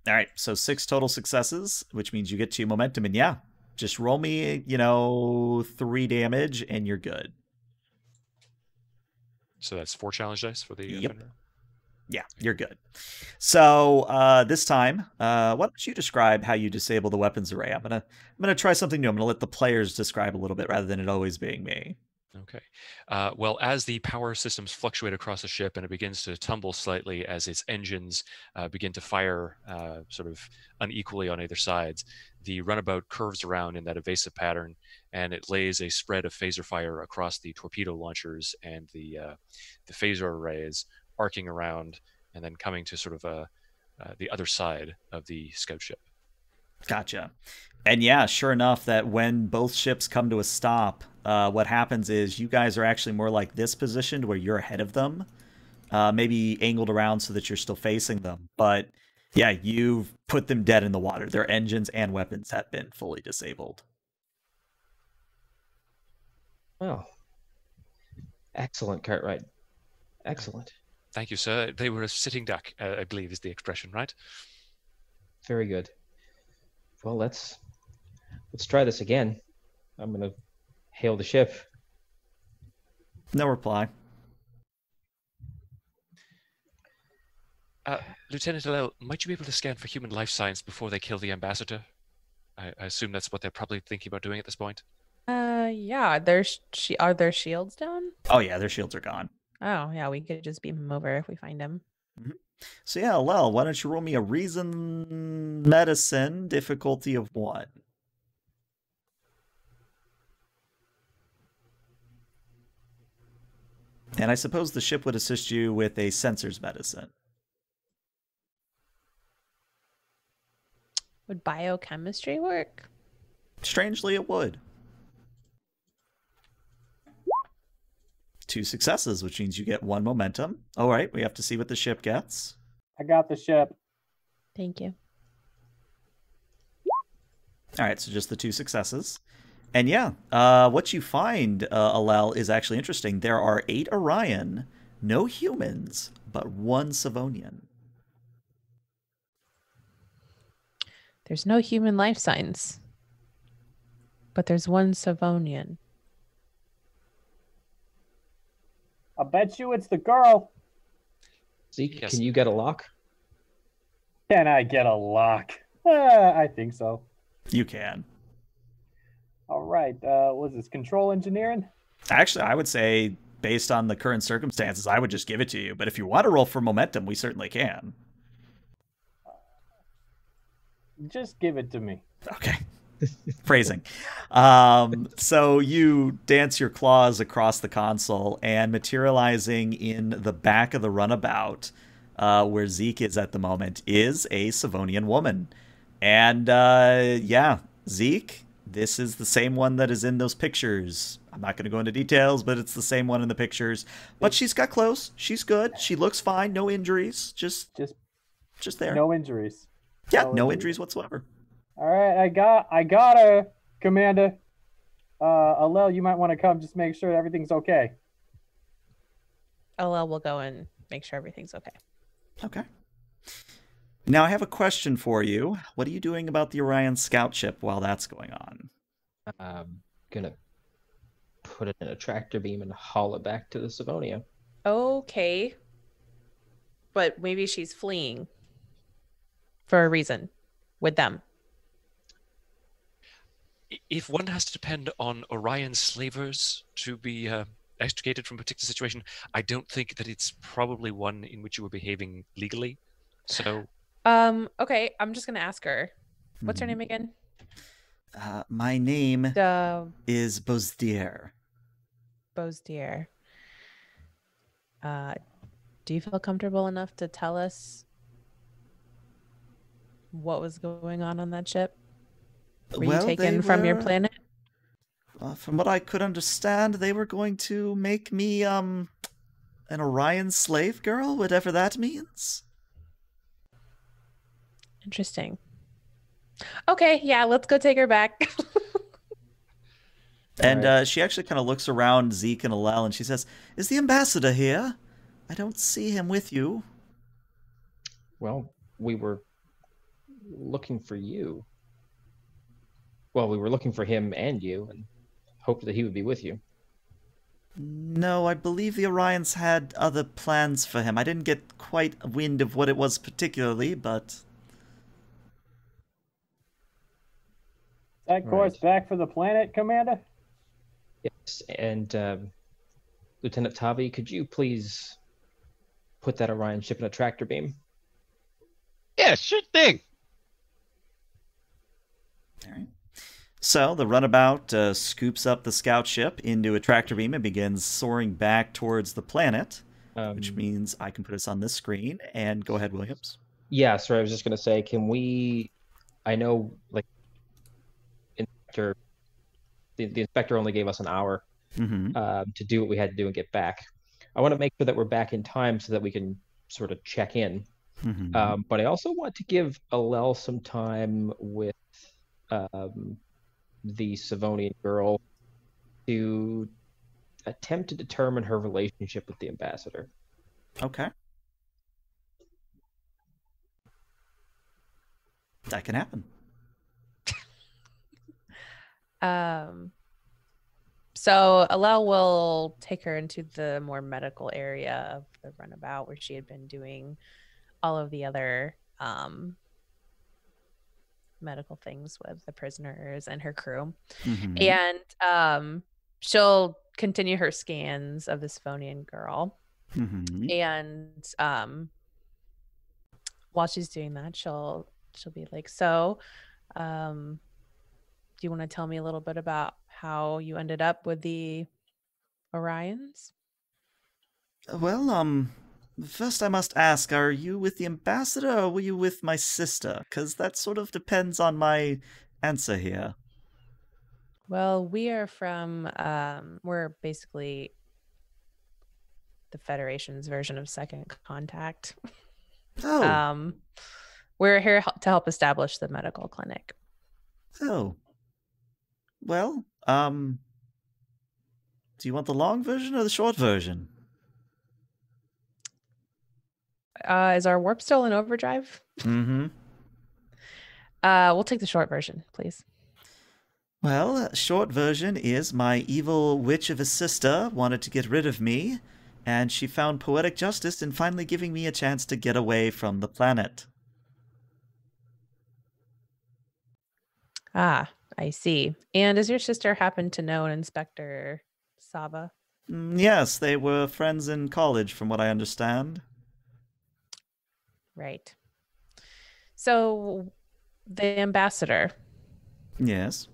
All right, so six total successes, which means you get two momentum, and yeah, just roll me, you know, three damage, and you're good. So that's four challenge dice for the Yep. Fenrir? Yeah, you're good. So uh, this time, uh, why don't you describe how you disable the weapons array? I'm gonna, I'm gonna try something new. I'm gonna let the players describe a little bit rather than it always being me. Okay. Uh, well, as the power systems fluctuate across the ship and it begins to tumble slightly as its engines uh, begin to fire uh, sort of unequally on either sides, the runabout curves around in that evasive pattern and it lays a spread of phaser fire across the torpedo launchers and the uh, the phaser arrays, arcing around and then coming to sort of uh, uh, the other side of the scout ship. Gotcha. And yeah, sure enough, that when both ships come to a stop, uh, what happens is you guys are actually more like this positioned where you're ahead of them, uh, maybe angled around so that you're still facing them. But yeah, you've put them dead in the water. Their engines and weapons have been fully disabled. Well, excellent, Cartwright. Excellent. Thank you, sir. They were a sitting duck, uh, I believe is the expression, right? Very good. Well, let's let's try this again. I'm gonna hail the ship. No reply. Uh, Lieutenant Alel, might you be able to scan for human life signs before they kill the ambassador? I, I assume that's what they're probably thinking about doing at this point. Uh, yeah. There's she. Are there shields down? Oh yeah, their shields are gone. Oh, yeah. We could just beam him over if we find him. So yeah, Lel, why don't you roll me a reason medicine difficulty of one? And I suppose the ship would assist you with a sensors medicine. Would biochemistry work? Strangely, it would. Two successes, which means you get one momentum. All right, we have to see what the ship gets. I got the ship. Thank you. All right, so just the two successes. And yeah, uh, what you find, uh, Alel, is actually interesting. There are eight Orion, no humans, but one Savonian. There's no human life signs, but there's one Savonian. I bet you it's the girl. Zeke, Yes. can you get a lock? Can I get a lock? Uh, I think so. You can. All right. Uh, was this control engineering? Actually, I would say, based on the current circumstances, I would just give it to you. But if you want to roll for momentum, we certainly can. Just give it to me. Okay. Phrasing. Um, so you dance your claws across the console and materializing in the back of the runabout, uh, where Zeke is at the moment, is a Savonian woman. And uh, yeah, Zeke, this is the same one that is in those pictures. I'm not going to go into details, but it's the same one in the pictures. But she's got clothes. She's good. She looks fine. No injuries. Just, Just just there. no injuries. yeah, no no injuries. injuries whatsoever. All right. I got. I got her, Commander. Uh, Alel, you might want to come. Just make sure everything's okay. Alel will go and make sure everything's okay. Okay. Now I have a question for you. What are you doing about the Orion scout ship while that's going on? I'm gonna put it in a tractor beam and haul it back to the Savonia. Okay. But maybe she's fleeing for a reason with them. If one has to depend on Orion slavers to be uh, extricated from a particular situation, I don't think that it's probably one in which you were behaving legally. So Um, okay, I'm just gonna ask her. What's her Mhm. name again? Uh, my name is Bozdier. Bozdier. Uh, do you feel comfortable enough to tell us what was going on on that ship? Were well, you taken from your planet? Uh, from what I could understand, they were going to make me um an Orion slave girl, whatever that means. Interesting. Okay, yeah, let's go take her back. And Alright. uh, she actually kind of looks around Zeke and Alel, and she says, "Is the ambassador here? I don't see him with you." Well, we were looking for you. Well, we were looking for him and you, and hoped that he would be with you. No, I believe the Orions had other plans for him. I didn't get quite a wind of what it was particularly, but That course Right. back for the planet, Commander. Yes, and um, Lieutenant Tavi, could you please put that Orion ship in a tractor beam? Yeah, sure thing. All right. So the runabout uh, scoops up the scout ship into a tractor beam and begins soaring back towards the planet, Um, which means I can put us on this screen. And go ahead, Williams. Yeah, sorry, I was just gonna say, can we? I know, like, inspector, the, the inspector only gave us an hour Mm-hmm. um, to do what we had to do and get back. I want to make sure that we're back in time so that we can sort of check in. Mm-hmm. Um, but I also want to give Alel some time with um, the Savonian girl to attempt to determine her relationship with the ambassador. okay. That can happen. Um, so Alel will take her into the more medical area of the runabout where she had been doing all of the other um, medical things with the prisoners and her crew. Mhm. And um, she'll continue her scans of the Savonian girl. Mhm. And um, while she's doing that, she'll she'll be like, "So, um, do you want to tell me a little bit about how you ended up with the Orions?" Well, um, first I must ask, are you with the ambassador or were you with my sister? Because that sort of depends on my answer here. Well, we are from um we're basically the Federation's version of Second Contact. Oh, Um we're here to help establish the medical clinic. oh. Well, um, do you want the long version or the short version? Uh is our warp still in overdrive? Mm-hmm. Uh we'll take the short version, please. Well, short version is my evil witch of a sister wanted to get rid of me, and she found poetic justice in finally giving me a chance to get away from the planet. Ah, I see. And does your sister happen to know an Inspector Sava? Mm, yes, they were friends in college, from what I understand. Right. So the ambassador, Yes.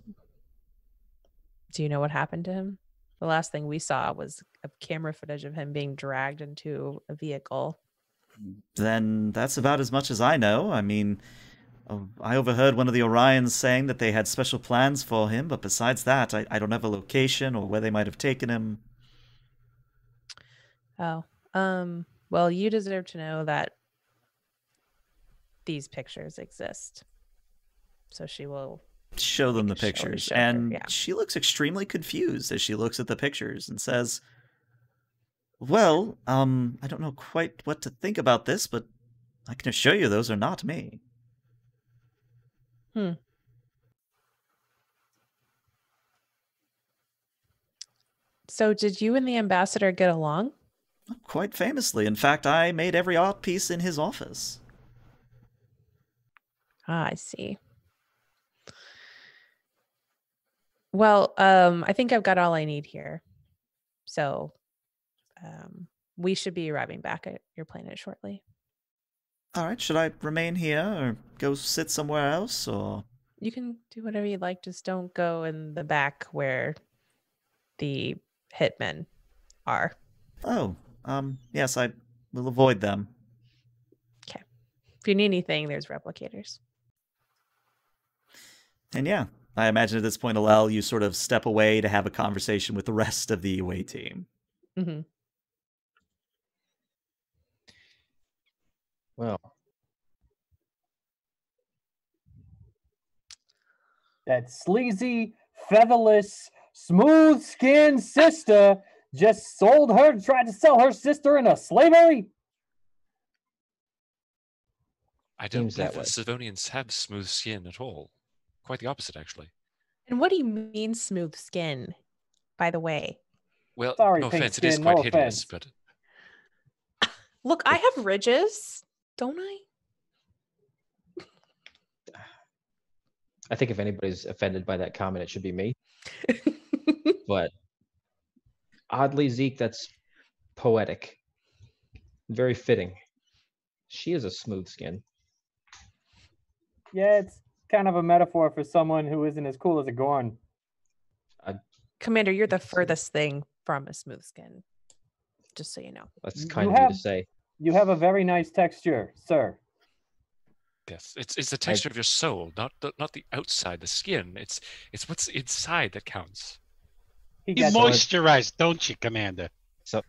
do you know what happened to him? The last thing we saw was a camera footage of him being dragged into a vehicle. Then that's about as much as I know. I mean, uh, I overheard one of the Orions saying that they had special plans for him, but besides that, I, I don't have a location or where they might have taken him. Oh, um, well, you deserve to know that these pictures exist. So she will. Show them the pictures. show her, and yeah. she looks extremely confused as she looks at the pictures and says, Well, um, I don't know quite what to think about this, but I can assure you those are not me. So, did you and the ambassador get along? Quite famously. In fact, I made every art piece in his office. Ah, I see. Well, um, I think I've got all I need here. So, um, we should be arriving back at your planet shortly. All right, should I remain here or go sit somewhere else or You can do whatever you like. Just don't go in the back where the hitmen are. Oh, um yes, I will avoid them. Okay. If you need anything, there's replicators. And yeah, I imagine at this point Alel you sort of step away to have a conversation with the rest of the away team. hmm Well, That sleazy, featherless, smooth skinned sister just sold her, tried to sell her sister into slavery. I don't Seems that believe the Savonians have smooth skin at all. Quite the opposite, actually. And what do you mean smooth skin, by the way? Well, Sorry, no pink offense, it is quite no hideous, offense. but Look, I have ridges, don't I? I think if anybody's offended by that comment, it should be me. But oddly, Zeke, that's poetic. Very fitting. She is a smooth skin. Yeah, it's kind of a metaphor for someone who isn't as cool as a Gorn. Commander, you're the furthest thing from a smooth skin. Just so you know. That's You kind of you to say. You have a very nice texture, sir. yes, it's it's the texture of your soul, not the not the outside, the skin. It's it's what's inside that counts. He You gets moisturize, don't you, Commander? So,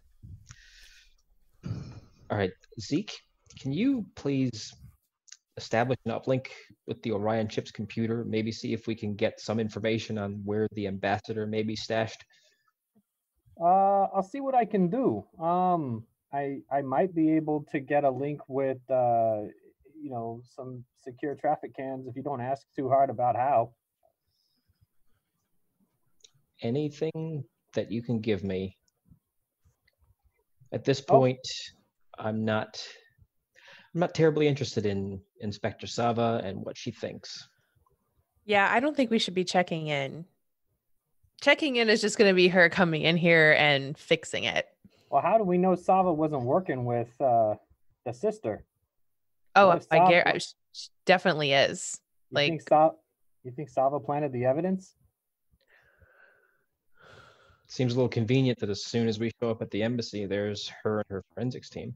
all right, Zeke, can you please establish an uplink with the Orion chip's computer? Maybe see if we can get some information on where the ambassador may be stashed. Uh, I'll see what I can do. Um, I I might be able to get a link with uh, you know, some secure traffic cams if you don't ask too hard about how. Anything that you can give me. At this Oh. point, I'm not I'm not terribly interested in Inspector Sava and what she thinks. Yeah, I don't think we should be checking in. Checking in is just going to be her coming in here and fixing it. Well, how do we know Sava wasn't working with uh, the sister? Oh, What if I get Sava- she definitely is. You Like- think Sa- you think Sava planted the evidence? Seems a little convenient that as soon as we show up at the embassy, there's her and her forensics team.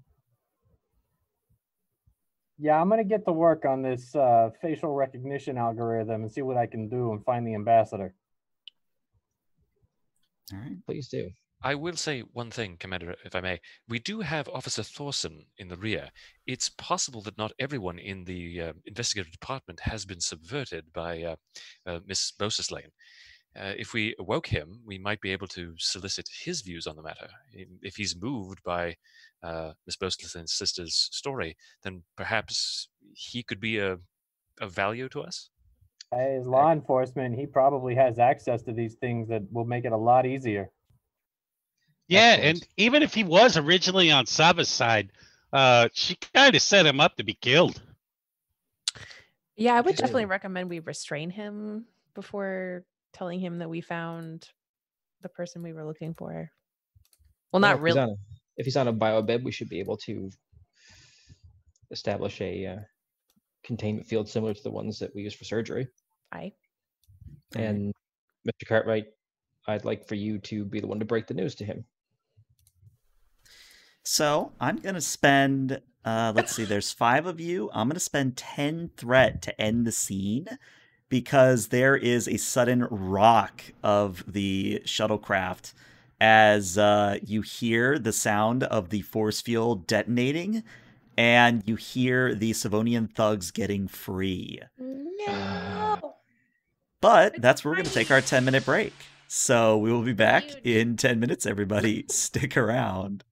Yeah, I'm gonna get to work on this uh, facial recognition algorithm and see what I can do and find the ambassador. All right. Please do. I will say one thing, Commander, if I may. We do have Officer Thorson in the rear. It's possible that not everyone in the uh, investigative department has been subverted by uh, uh, Miss Boseslane. Uh, if we awoke him, we might be able to solicit his views on the matter. If he's moved by uh, Miss Boseslane's sister's story, then perhaps he could be a, of value to us. As law enforcement, he probably has access to these things that will make it a lot easier. Yeah, and even if he was originally on Sava's side, uh, she kind of set him up to be killed. Yeah, I would definitely recommend we restrain him before telling him that we found the person we were looking for. Well, Well, not if really. on a- If he's on a bio bed, we should be able to establish a uh, containment field similar to the ones that we use for surgery. Aye. And Mr. Cartwright, I'd like for you to be the one to break the news to him. So I'm gonna spend. Uh, let's see. There's five of you. I'm gonna spend ten threat to end the scene because there is a sudden rock of the shuttlecraft as uh, you hear the sound of the force field detonating, and you hear the Savonian thugs getting free. no. But that's where we're going to take our 10 minute break. So we will be back in 10 minutes, everybody. Stick around.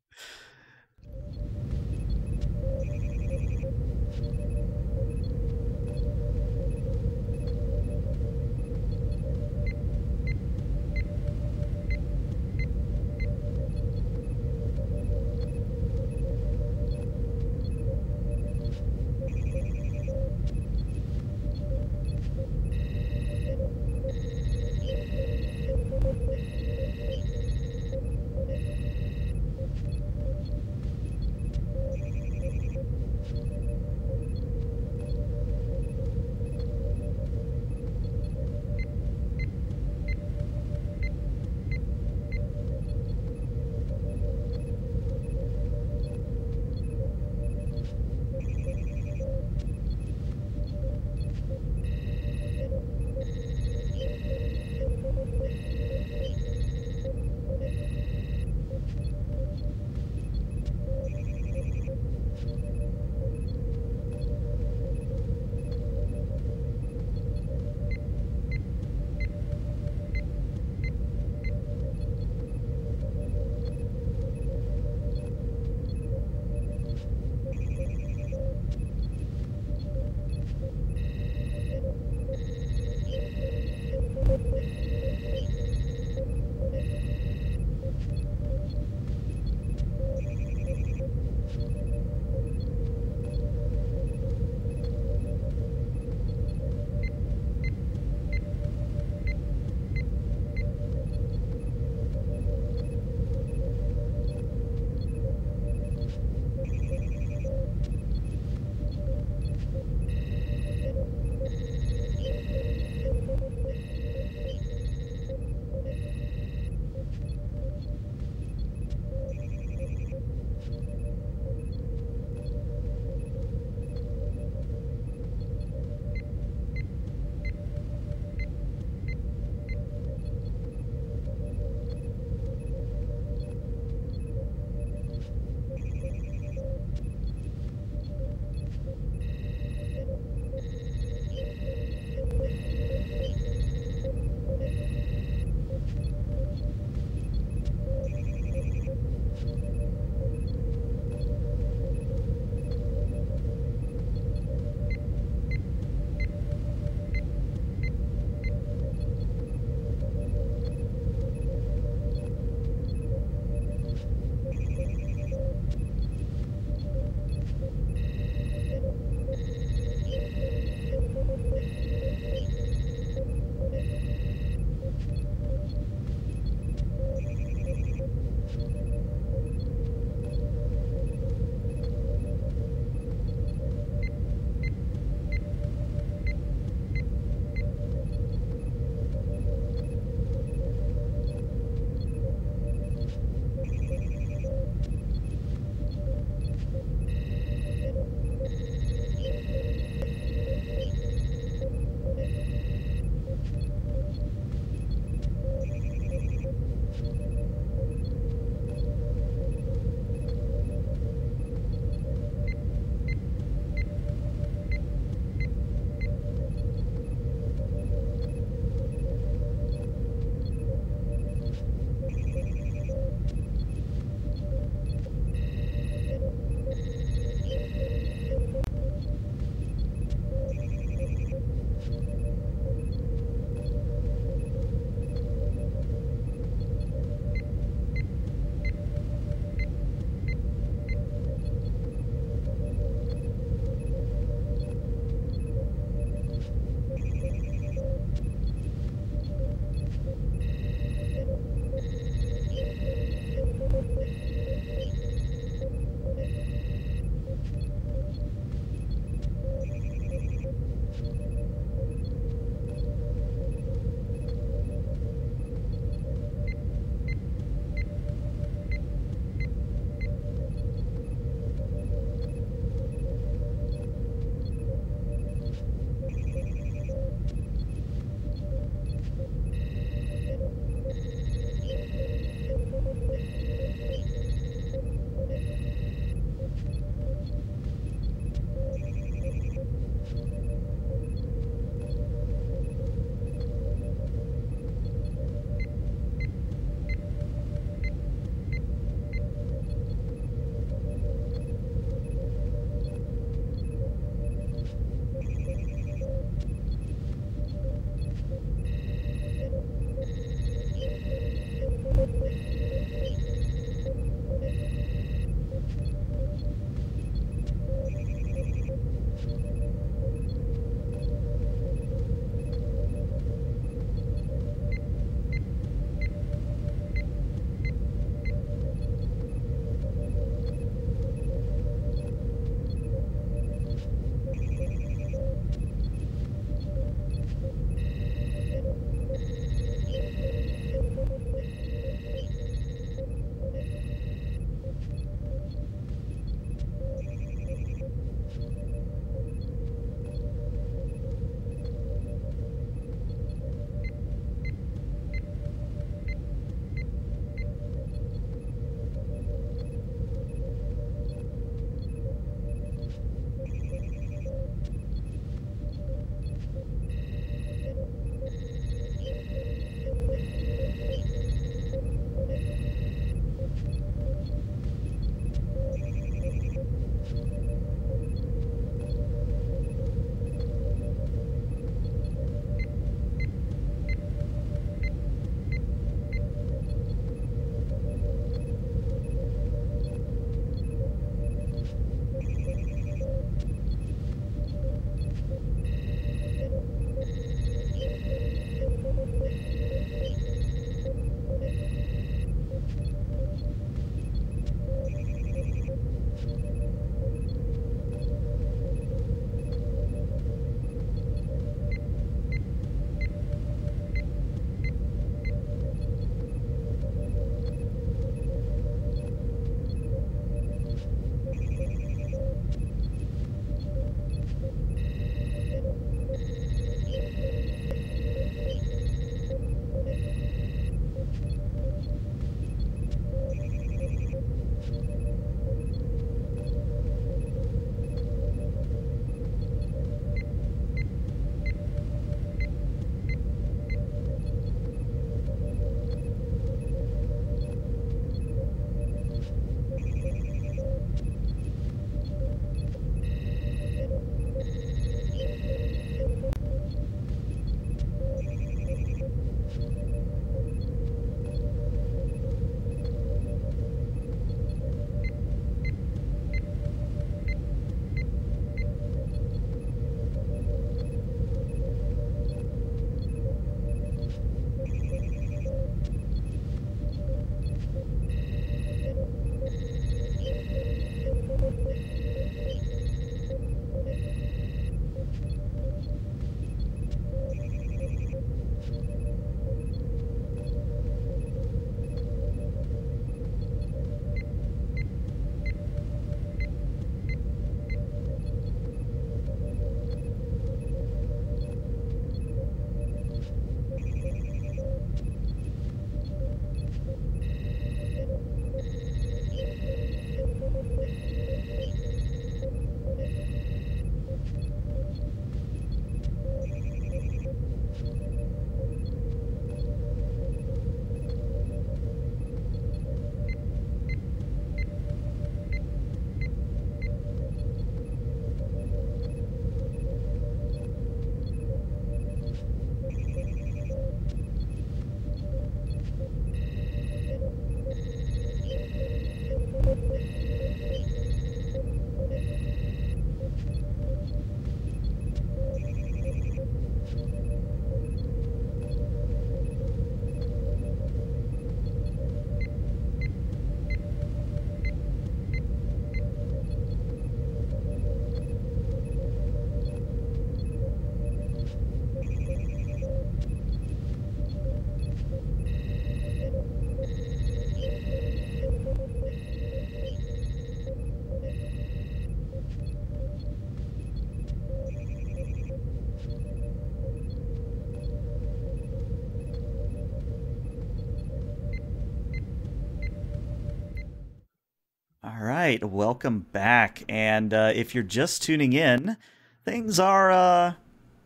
Right, welcome back. And uh, if you're just tuning in, things are uh,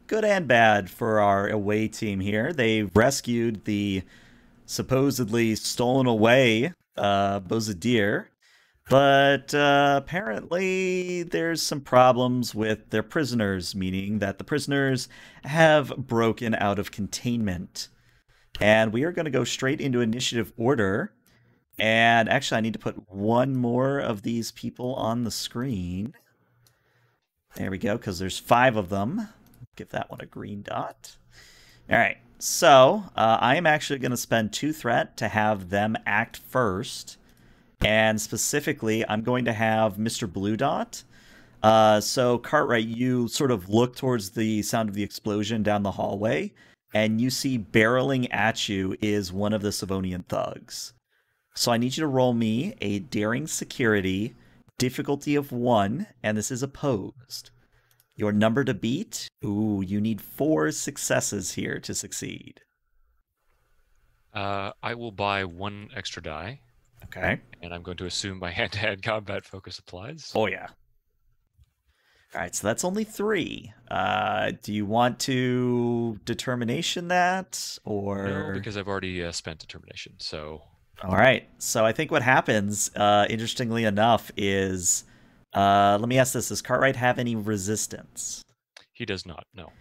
good and bad for our away team here. They rescued the supposedly stolen away uh, Bozadier, but uh, apparently there's some problems with their prisoners, meaning that the prisoners have broken out of containment. And we are going to go straight into initiative order. And actually, I need to put one more of these people on the screen. There we go, because there's five of them. Give that one a green dot. All right, so uh, I am actually going to spend two threat to have them act first. And specifically, I'm going to have Mr. Blue Dot. Uh, so, Cartwright, you sort of look towards the sound of the explosion down the hallway, and you see barreling at you is one of the Savonian thugs. So I need you to roll me a daring security, difficulty of one, and this is opposed. Your number to beat? Ooh, you need four successes here to succeed. Uh, I will buy one extra die, Okay. and I'm going to assume my hand-to-hand combat focus applies. Oh yeah. All right, so that's only three. Uh, do you want to determination that, or No, because I've already uh, spent determination. So All right. So I think what happens, uh, interestingly enough, is uh, let me ask this: Does Cartwright have any resistance? he does not. No.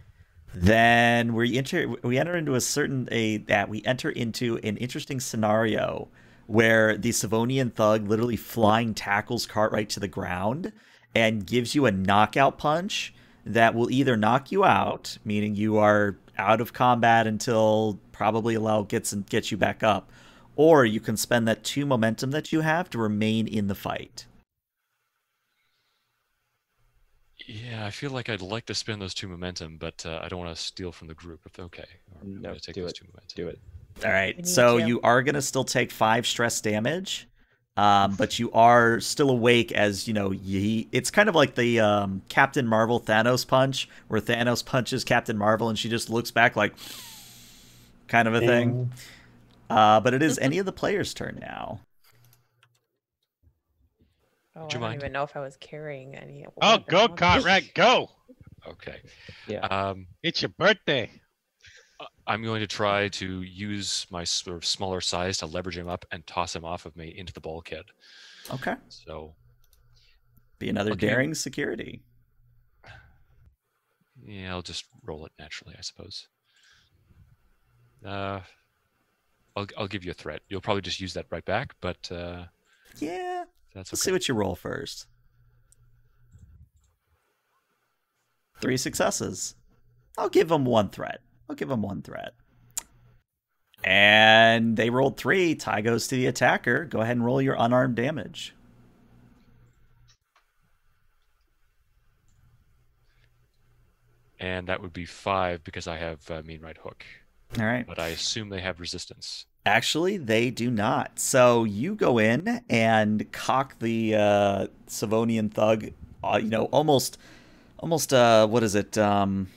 Then we enter we enter into a certain a that we enter into an interesting scenario where the Savonian thug literally flying tackles Cartwright to the ground and gives you a knockout punch that will either knock you out, meaning you are out of combat until probably allow gets and gets you back up, or you can spend that two momentum that you have to remain in the fight. Yeah, I feel like I'd like to spend those two momentum, but uh, I don't want to steal from the group. If okay, I'm No, take do those it. two momentum. Do it. All right. So you. you are going to still take five stress damage, um, but you are still awake as you know. Ye, it's kind of like the um, Captain Marvel Thanos punch, where Thanos punches Captain Marvel and she just looks back like, kind of a thing. Ding. Uh, but it is any of the players' turn now. Oh, Would you I don't mind? even know if I was carrying any. Oh, weapon go, Conrad, go! Okay. Yeah. Um, It's your birthday. uh, I'm going to try to use my sort of smaller size to leverage him up and toss him off of me into the bulkhead. Okay. So Be another Okay. daring security. yeah, I'll just roll it naturally, I suppose. Uh, I'll I'll give you a threat. You'll probably just use that right back, but uh, Yeah. that's Let's see what you roll first. Three successes. I'll give them one threat. I'll give them one threat. And they rolled three. Tie goes to the attacker. Go ahead and roll your unarmed damage. and that would be five because I have uh, mean right hook. All right. But I assume they have resistance. Actually, they do not. So you go in and cock the uh, Savonian thug. Uh, you know, almost, almost. Uh, what is it? Um,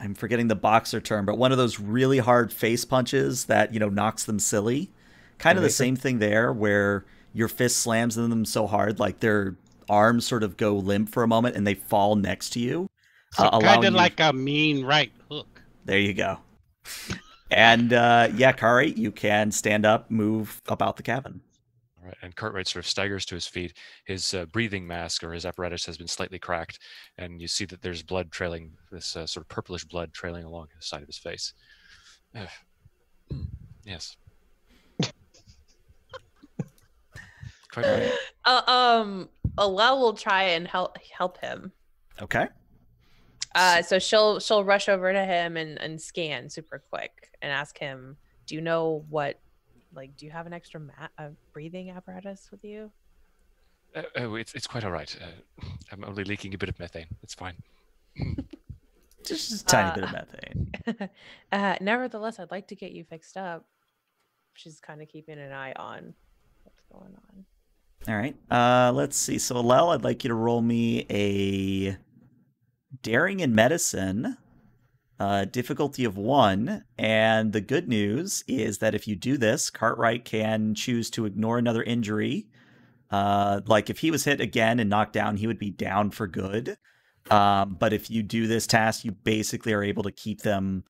I'm forgetting the boxer term, but one of those really hard face punches that you know knocks them silly. Kind of the same thing there, where your fist slams into them so hard, like their arms sort of go limp for a moment, and they fall next to you. So uh, kind of you- like a mean right hook. There you go. And uh, yeah, Kari, you can stand up, move about the cabin. All right. And Cartwright sort of staggers to his feet. His uh, breathing mask or his apparatus has been slightly cracked, and you see that there's blood trailing, this uh, sort of purplish blood trailing along the side of his face. Yes. Quite right. Uh, um, Alel will try and help help him. Okay. Uh, so she'll she'll rush over to him and and scan super quick and ask him, "Do you know what? Like, do you have an extra ma- uh, breathing apparatus with you?" Uh, oh, it's, it's quite all right. Uh, I'm only leaking a bit of methane. It's fine. Just, just a tiny bit of Uh, methane. uh, nevertheless, I'd like to get you fixed up. She's kind of keeping an eye on what's going on. All right. Uh, let's see. So, Lel, I'd like you to roll me a daring in medicine, uh, difficulty of one. And the good news is that if you do this, Cartwright can choose to ignore another injury Uh, like if he was hit again and knocked down, he would be down for good. Um, but if you do this task, you basically are able to keep them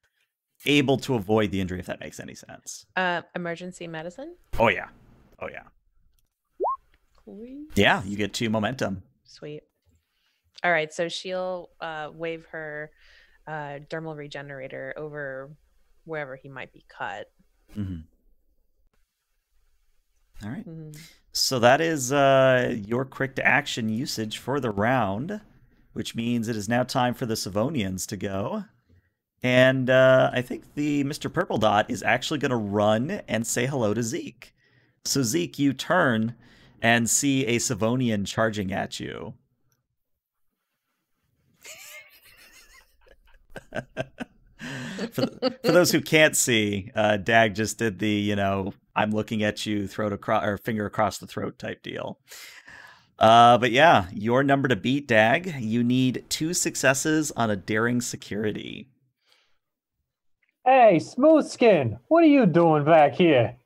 able to avoid the injury, if that makes any sense. Uh, emergency medicine. Oh yeah, oh yeah, yeah. You get two momentum. Sweet. All right, so she'll uh, wave her uh, dermal regenerator over wherever he might be cut. hmm All right. Mhm. So that is uh, your quick to action usage for the round, which means it is now time for the Savonians to go. And uh, I think the Mr. Purple Dot is actually going to run and say hello to Zeke. So Zeke, you turn and see a Savonian charging at you. for, for those who can't see, uh, Dag just did the, you know, I'm looking at you, throat across or finger across the throat type deal. Uh, but yeah, your number to beat, Dag. You need two successes on a daring security. Hey, Smooth Skin, what are you doing back here?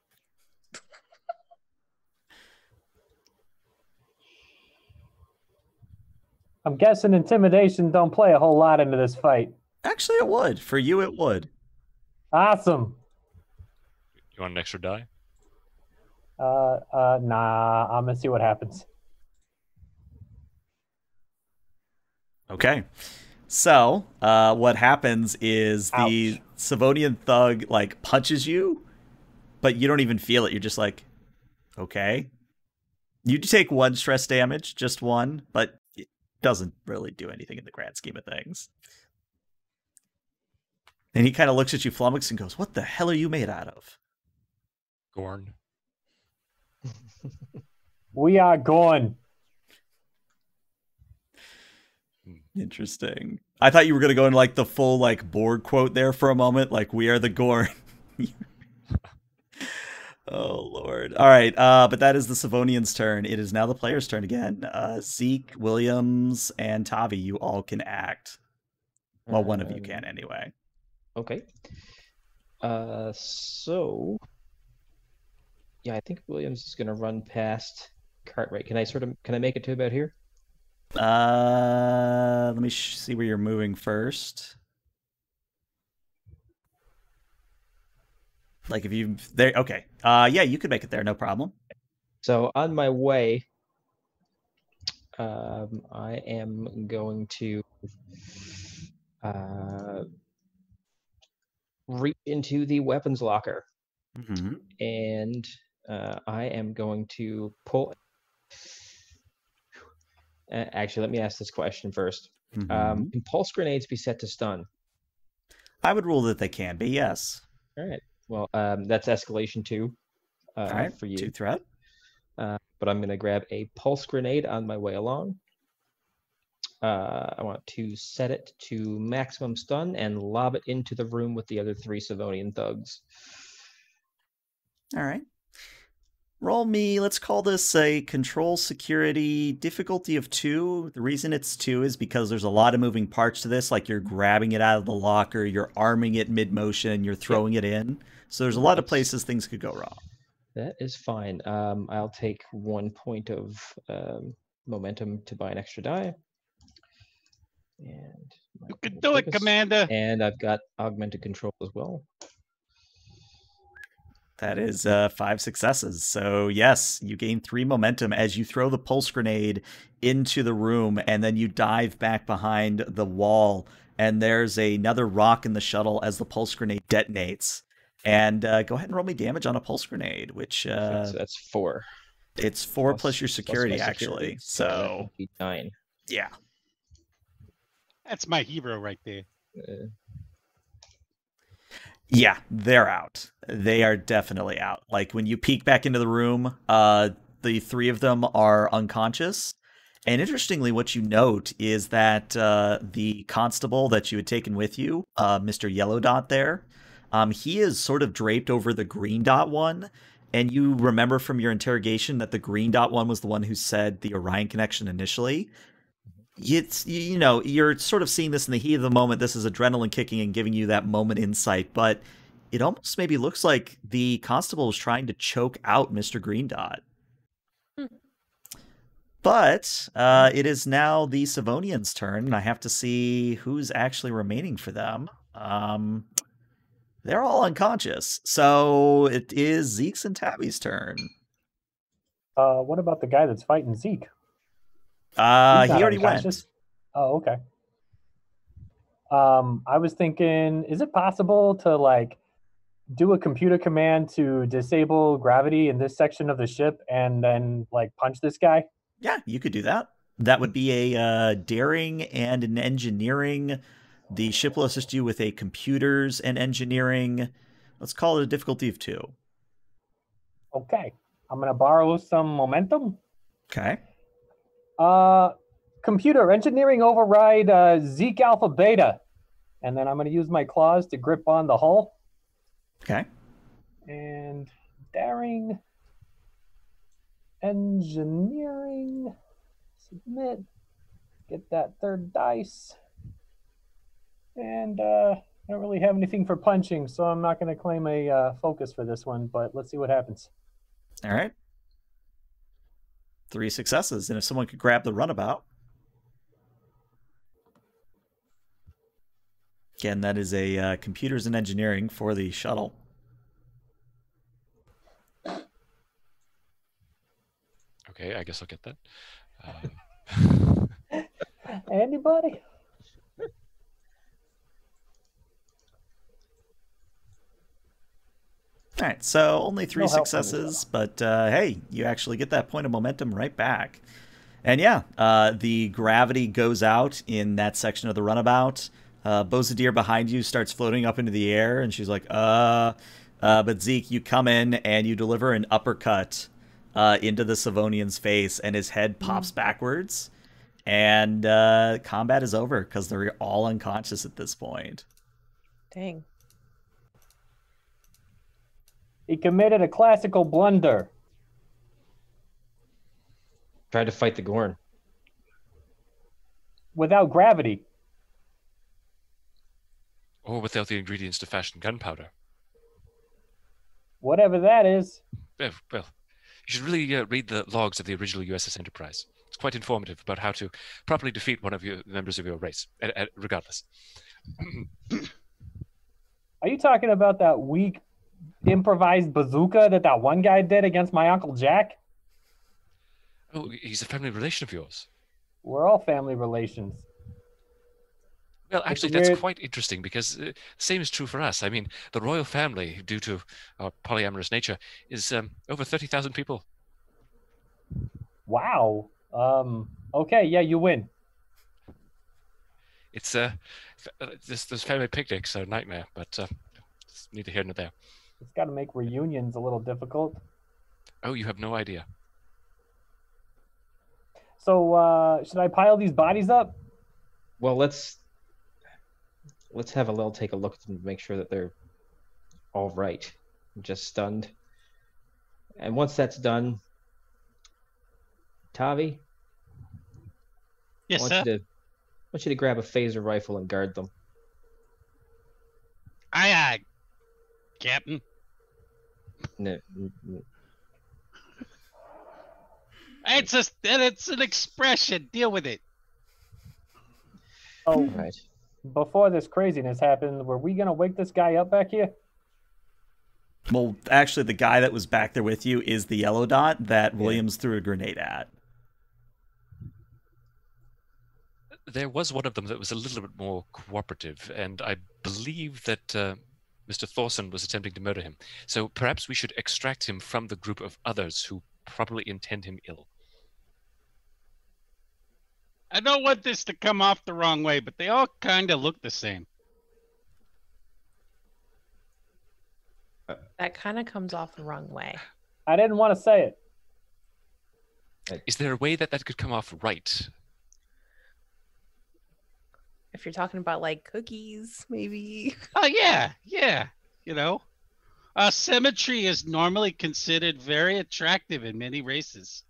I'm guessing intimidation don't play a whole lot into this fight. Actually, it would. For you, it would. Awesome. You want an extra die? Uh, uh, nah, I'm gonna see what happens. Okay. So, uh, what happens is the Savonian thug like punches you, but you don't even feel it. You're just like, okay. You take one stress damage, just one, but it doesn't really do anything in the grand scheme of things. And he kind of looks at you, flummoxed, and goes, "What the hell are you made out of?" Gorn. We are going. Interesting. I thought you were gonna go into like the full like Borg quote there for a moment, like "We are the Gorn." oh lord. All right, uh, but that is the Savonian's turn. It is now the player's turn again. Uh, Zeke, Williams, and Tavi, you all can act. Well, one of you Um, can anyway. Okay. Uh, so yeah, I think Williams is gonna run past Cartwright. Can I sort of can I make it to about here? Uh, let me sh- see where you're moving first. Like if you there, okay. Uh, yeah, you could make it there, no problem. So on my way, um, I am going to uh, reach into the weapons locker hmm and uh, I am going to pull. Uh, actually, let me ask this question first. Mm-hmm. Um, can pulse grenades be set to stun? I would rule that they can be, yes. All right. Well, um, that's escalation two uh, All right, for you. two threat. Uh, but I'm going to grab a pulse grenade on my way along. Uh, I want to set it to maximum stun and lob it into the room with the other three Savonian thugs. All right. Roll me, let's call this a control security difficulty of two. The reason it's two is because there's a lot of moving parts to this. Like you're grabbing it out of the locker, you're arming it mid motion, you're throwing it in. So there's a lot of places things could go wrong. That is fine. Um, I'll take one point of um, momentum to buy an extra die. And You can will do it. Commander. And I've got augmented control as well. That is uh, five successes. So, yes, you gain three momentum as you throw the pulse grenade into the room, and then you dive back behind the wall. And there's another rock in the shuttle as the pulse grenade detonates. And uh, go ahead and roll me damage on a pulse grenade, which uh, that's, that's four. it's four plus- plus your plus security, actually. So, would be nine. yeah. That's my hero right there. Yeah, they're out. They are definitely out. Like when you peek back into the room, uh, the three of them are unconscious. And interestingly, what you note is that uh, the constable that you had taken with you, uh, Mr. Yellow Dot, there, um, he is sort of draped over the green dot one. And you remember from your interrogation that the green dot one was the one who said the Orion connection initially. It's you you know you're sort of seeing this in the heat of the moment. This is adrenaline kicking and giving you that moment insight, but it almost maybe looks like the constable was trying to choke out Mr. Green Dot. Hmm. but uh, it is now the Savonians' turn, and I have to see who's actually remaining for them. Um, they're all unconscious, so it is Zeke's and Tavi's turn. Uh, what about the guy that's fighting Zeke? Uh, he already went. Oh, okay. Um, I was thinking, is it possible to like do a computer command to disable gravity in this section of the ship and then like punch this guy? Yeah, you could do that. That would be a uh, daring and an engineering. The ship will assist you with a computers and engineering. Let's call it a difficulty of two. Okay. I'm gonna borrow some momentum. Okay. Uh, computer engineering override uh, Zeke Alpha Beta, and then I'm gonna use my claws to grip on the hull Okay. and daring engineering submit get that third dice and uh I don't really have anything for punching so i'm not going to claim a uh, focus for this one but let's see what happens All right. Three successes, and if someone could grab the runabout. Again, that is a uh, computers and engineering for the shuttle. Okay, I guess I'll get that. Um, anybody All right, so only three No help from me, successes, but uh, hey, you actually get that point of momentum right back. And yeah, uh, the gravity goes out in that section of the runabout. Uh, Bozadir behind you starts floating up into the air, and she's like, uh, uh, but Zeke, you come in and you deliver an uppercut uh, into the Savonian's face, and his head pops backwards. And uh, combat is over because they're all unconscious at this point. Dang. He committed a classical blunder Tried to fight the Gorn. without gravity or without the ingredients to fashion gunpowder. whatever that is Well, well you should really uh, read the logs of the original USS Enterprise. It's quite informative about how to properly defeat one of your members of your race, uh, uh, regardless. Are you talking about that weak improvised bazooka that that one guy did against my uncle Jack? Oh, he's a family relation of yours. We're all family relations. Well, actually, that's quite interesting because uh, the same is true for us. I mean, the royal family, due to our polyamorous nature, is um, over 30,000 people. Wow. Um. Okay. Yeah, you win. It's uh, uh, this, those family picnics are a nightmare, but uh, neither here nor there. It's got to make reunions a little difficult. Oh, you have no idea. So, uh, should I pile these bodies up? Well, let's let's have a little take a look at them to make sure that they're all right. Just stunned. And once that's done, Tavi, Yes, I want sir. you to I want you to grab a phaser rifle and guard them. Aye, aye, Captain. No, n- n- It's a, it's an expression. Deal with it. Oh, right. before this craziness happened, were we gonna wake this guy up back here? Well, actually, the guy that was back there with you is the yellow dot that Yeah. Williams threw a grenade at. There was one of them that was a little bit more cooperative, and I believe that uh, Mr. Thorson was attempting to murder him. So perhaps we should extract him from the group of others who probably intend him ill. I don't want this to come off the wrong way, but they all kind of look the same. That kind of comes off the wrong way. I didn't want to say it. Is there a way that that could come off right? If you're talking about like cookies, maybe. Oh yeah, yeah. You know, uh, symmetry is normally considered very attractive in many races.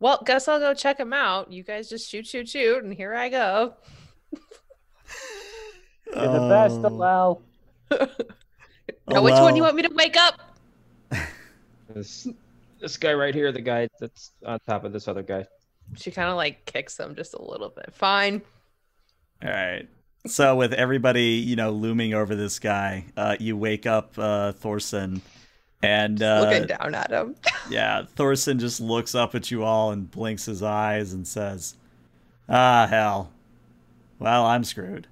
Well, guess I'll go check them out. You guys just shoot, shoot, shoot, and here I go. You're the best, Oh. Lal. now, which one do you want me to wake up? This this guy right here, the guy that's on top of this other guy. She kind of like kicks him just a little bit. Fine. All right. So with everybody, you know, looming over this guy, uh, you wake up uh, Thorson, and uh, Looking down at him. yeah, Thorson just looks up at you all and blinks his eyes and says, "Ah, hell. Well, I'm screwed."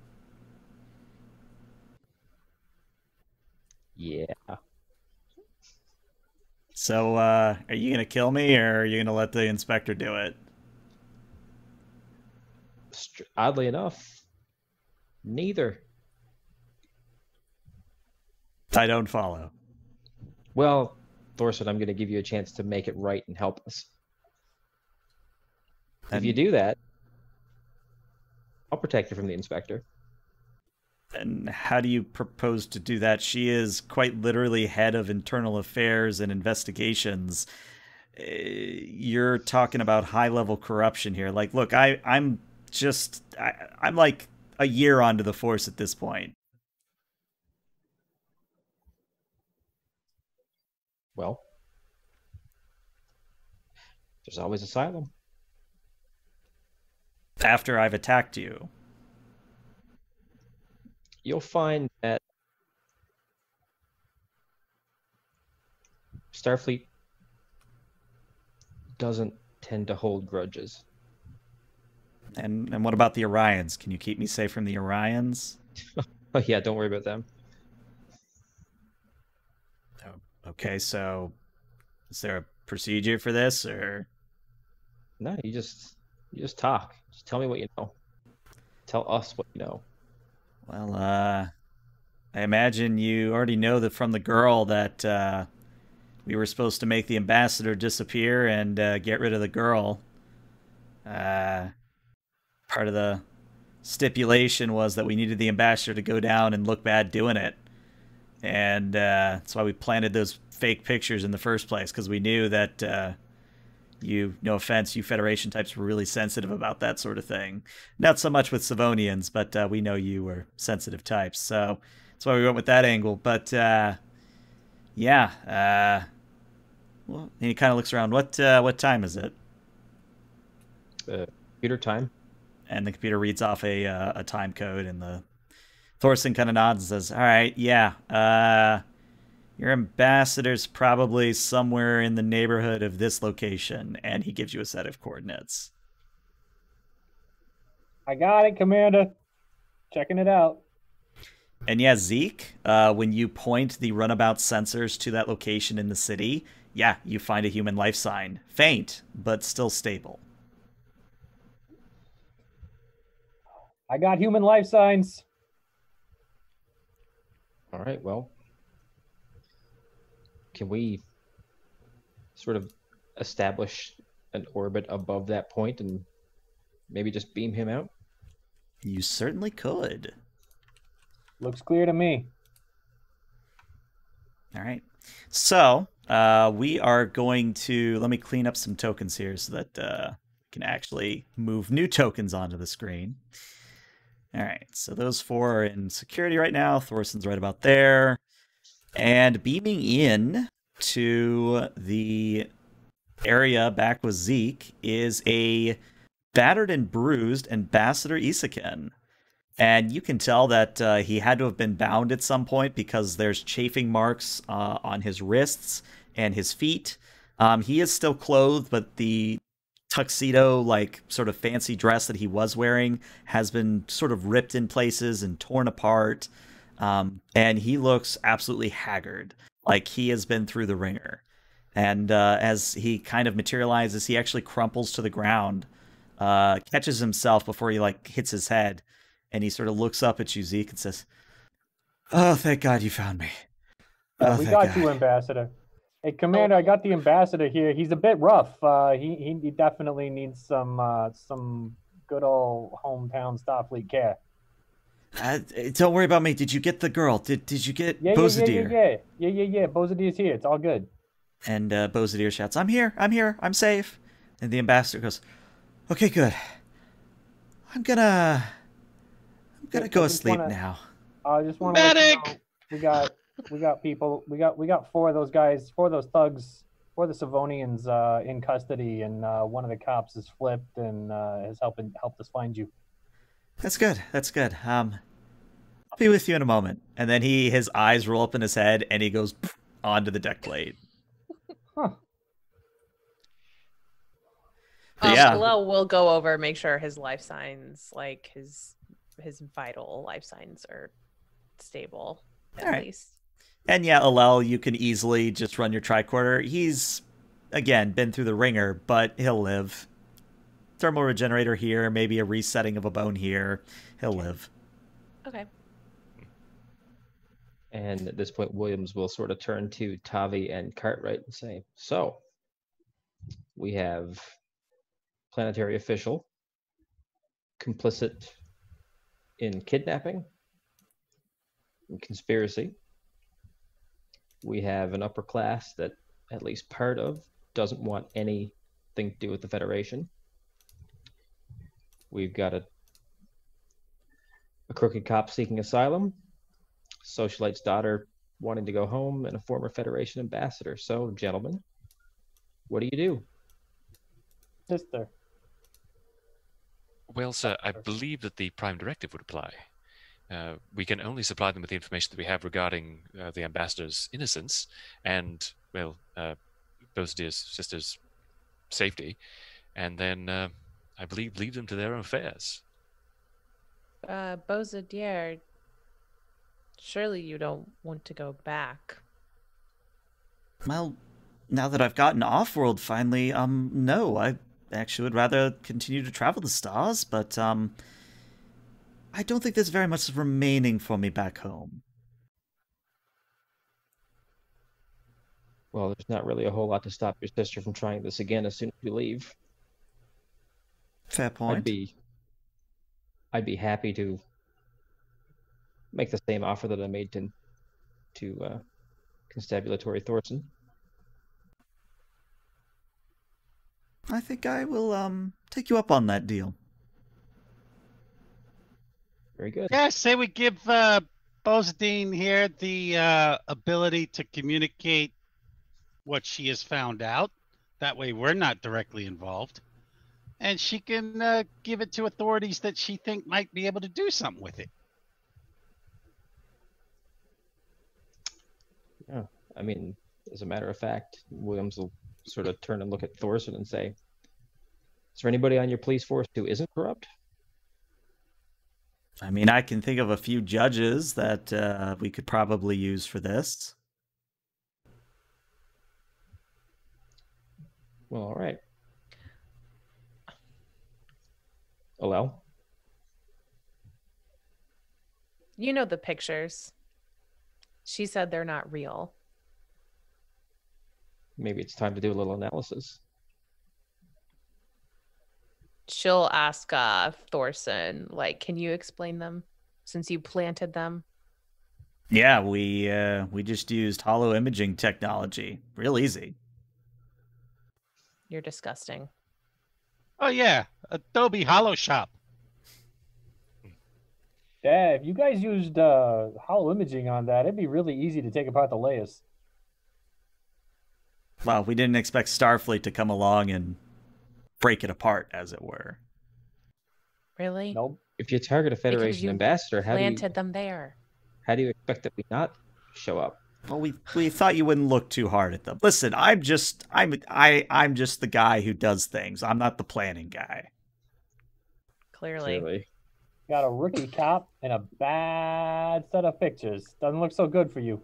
Yeah. So, uh, are you gonna kill me, or are you gonna let the inspector do it? Oddly enough, neither. I don't follow. Well, Thorson, I'm going to give you a chance to make it right and help us. If you do that, I'll protect you from the inspector. And how do you propose to do that? She is quite literally head of internal affairs and investigations. Uh, You're talking about high level corruption here. Like, look, I, I'm just, I, I'm like a year onto the force at this point. Well, there's always asylum. After I've attacked you, You'll find that Starfleet doesn't tend to hold grudges. and and what about the Orions? Can you keep me safe from the Orions? Oh yeah, don't worry about them. Oh, okay, so is there a procedure for this, or No, you just you just talk. Just tell me what you know. Tell us what you know. Well, uh, I imagine you already know that from the girl that uh, we were supposed to make the ambassador disappear and uh, get rid of the girl. Uh, part of the stipulation was that we needed the ambassador to go down and look bad doing it. And uh, that's why we planted those fake pictures in the first place, because we knew that uh, you, no offense, you Federation types were really sensitive about that sort of thing. Not so much with Savonians, but uh, we know you were sensitive types, so that's why we went with that angle. But uh, yeah, uh, well, and he kind of looks around. What uh, what time is it? Uh, computer time. And the computer reads off a uh, a time code, and the Thorson kind of nods and says, "All right, yeah, uh, your ambassador's probably somewhere in the neighborhood of this location," and he gives you a set of coordinates. I got it, Commander. Checking it out. And yeah, Zeke, uh, when you point the runabout sensors to that location in the city, yeah, you find a human life sign. Faint, but still stable. I got human life signs. All right. Well, can we sort of establish an orbit above that point and maybe just beam him out? You certainly could. Looks clear to me. All right. So uh, we are going to let me clean up some tokens here so that uh, we can actually move new tokens onto the screen. All right. So those four are in security right now. Thorson's right about there, and beaming in to the area back with Zeke is a battered and bruised Ambassador Isakin. And you can tell that uh, he had to have been bound at some point because there's chafing marks uh, on his wrists and his feet. Um, he is still clothed, but the tuxedo, like sort of fancy dress that he was wearing, has been sort of ripped in places and torn apart. Um, and he looks absolutely haggard, like he has been through the wringer. And uh, as he kind of materializes, he actually crumples to the ground, uh, catches himself before he like hits his head and he sort of looks up at you, Zeke, and says, "Oh, thank God you found me." Oh, we got God. you, Ambassador. Hey, Commander, I got the ambassador here. He's a bit rough. Uh, he, he he definitely needs some uh, some good old hometown Starfleet care. Uh, don't worry about me. Did you get the girl? Did Did you get Yeah, yeah, yeah, Bozadir? yeah, yeah, yeah, yeah, yeah. Bozadir's here. It's all good. And uh, Bozadir shouts, "I'm here! I'm here! I'm safe!" And the ambassador goes, "Okay, good. I'm gonna, I'm gonna go just asleep wanna- now." I just want to let you Medic! know we got we got people. We got we got four of those guys, four of those thugs, four of the Savonians uh, in custody, and uh, one of the cops is flipped and uh, has helping helped us find you. That's good. That's good. Um, I'll be with you in a moment. And then he his eyes roll up in his head, and he goes onto the deck plate. Huh. But Um, yeah. Alel will go over, make sure his life signs, like his his vital life signs, are stable at Alright. least. And yeah, Alel, you can easily just run your tricorder. He's again been through the wringer, but he'll live. Thermal regenerator here, maybe a resetting of a bone here. He'll live. Okay. And at this point, Williams will sort of turn to Tavi and Cartwright and say, So, we have planetary official complicit in kidnapping and conspiracy. We have an upper class that at least part of doesn't want anything to do with the Federation. We've got a a crooked cop seeking asylum, socialite's daughter wanting to go home, and a former Federation ambassador. So, gentlemen, what do you do? Sister. Well, sir, I believe that the Prime Directive would apply. Uh, we can only supply them with the information that we have regarding uh, the ambassador's innocence and, well, uh, Bosadier's sister's safety, and then uh, I believe leave them to their own affairs. Uh, Bozadier, surely you don't want to go back. Well, now that I've gotten off-world finally, um, no, I actually would rather continue to travel the stars, but um, I don't think there's very much remaining for me back home. Well, there's not really a whole lot to stop your sister from trying this again as soon as you leave. Fair point. I'd be I'd be happy to make the same offer that I made to to uh, Constabulatory Thorson. I think I will um take you up on that deal. Very good. Yeah, say we give uh, Bosadine here the uh, ability to communicate what she has found out. That way, we're not directly involved, and she can uh, give it to authorities that she think might be able to do something with it. Yeah, I mean, as a matter of fact, Williams will sort of turn and look at Thorson and say, "Is there anybody on your police force who isn't corrupt?" I mean, I can think of a few judges that uh, we could probably use for this. Well, all right. Alel, You know the pictures. She said they're not real. maybe it's time to do a little analysis. She'll ask uh, Thorson, like, can you explain them since you planted them? Yeah, we uh, we just used holo imaging technology. Real easy. You're disgusting. Oh yeah, Adobe Holo Shop. Yeah, if you guys used uh, holo imaging on that, it'd be really easy to take apart the layers. Well, we didn't expect Starfleet to come along and break it apart, as it were. Really? Nope. If you target a Federation ambassador, how do you Planted them there. how do you expect that we not show up? Well, we we thought you wouldn't look too hard at them. Listen, I'm just I'm I I'm just the guy who does things. I'm not the planning guy. Clearly. Clearly. Got a rookie cop and a bad set of pictures. Doesn't look so good for you.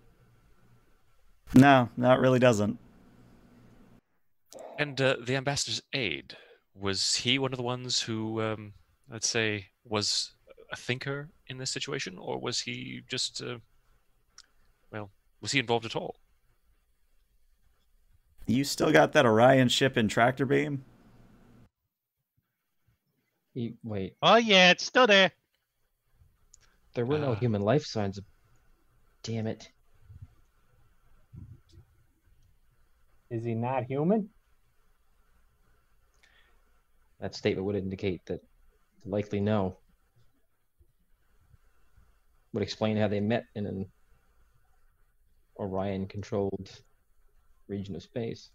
No, no, it really doesn't. And uh, the ambassador's aide was he one of the ones who, um, let's say, was a thinker in this situation, or was he just, uh, well, was he involved at all? You still got that Orion ship in tractor beam? You, wait, Oh yeah, it's still there. there were no Ah. human life signs. Damn it. Is he not human? That statement would indicate that likely no. Would explain how they met in an Orion controlled region of space.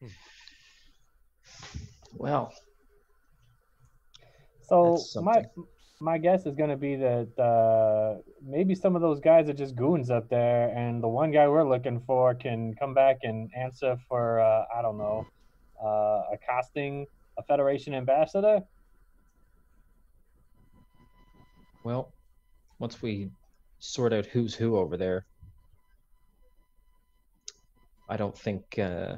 Hmm. Well, So my my guess is going to be that uh, maybe some of those guys are just goons up there, and the one guy we're looking for can come back and answer for uh, I don't know, uh, accosting a Federation ambassador. well, once we sort out who's who over there, I don't think uh,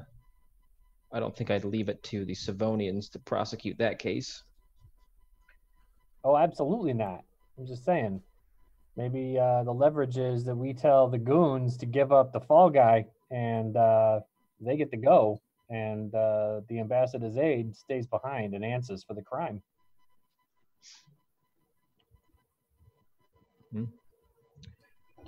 I don't think I'd leave it to the Savonians to prosecute that case. Oh, absolutely not. I'm just saying. Maybe uh, the leverage is that we tell the goons to give up the fall guy, and uh, they get to go, and uh, the ambassador's aide stays behind and answers for the crime.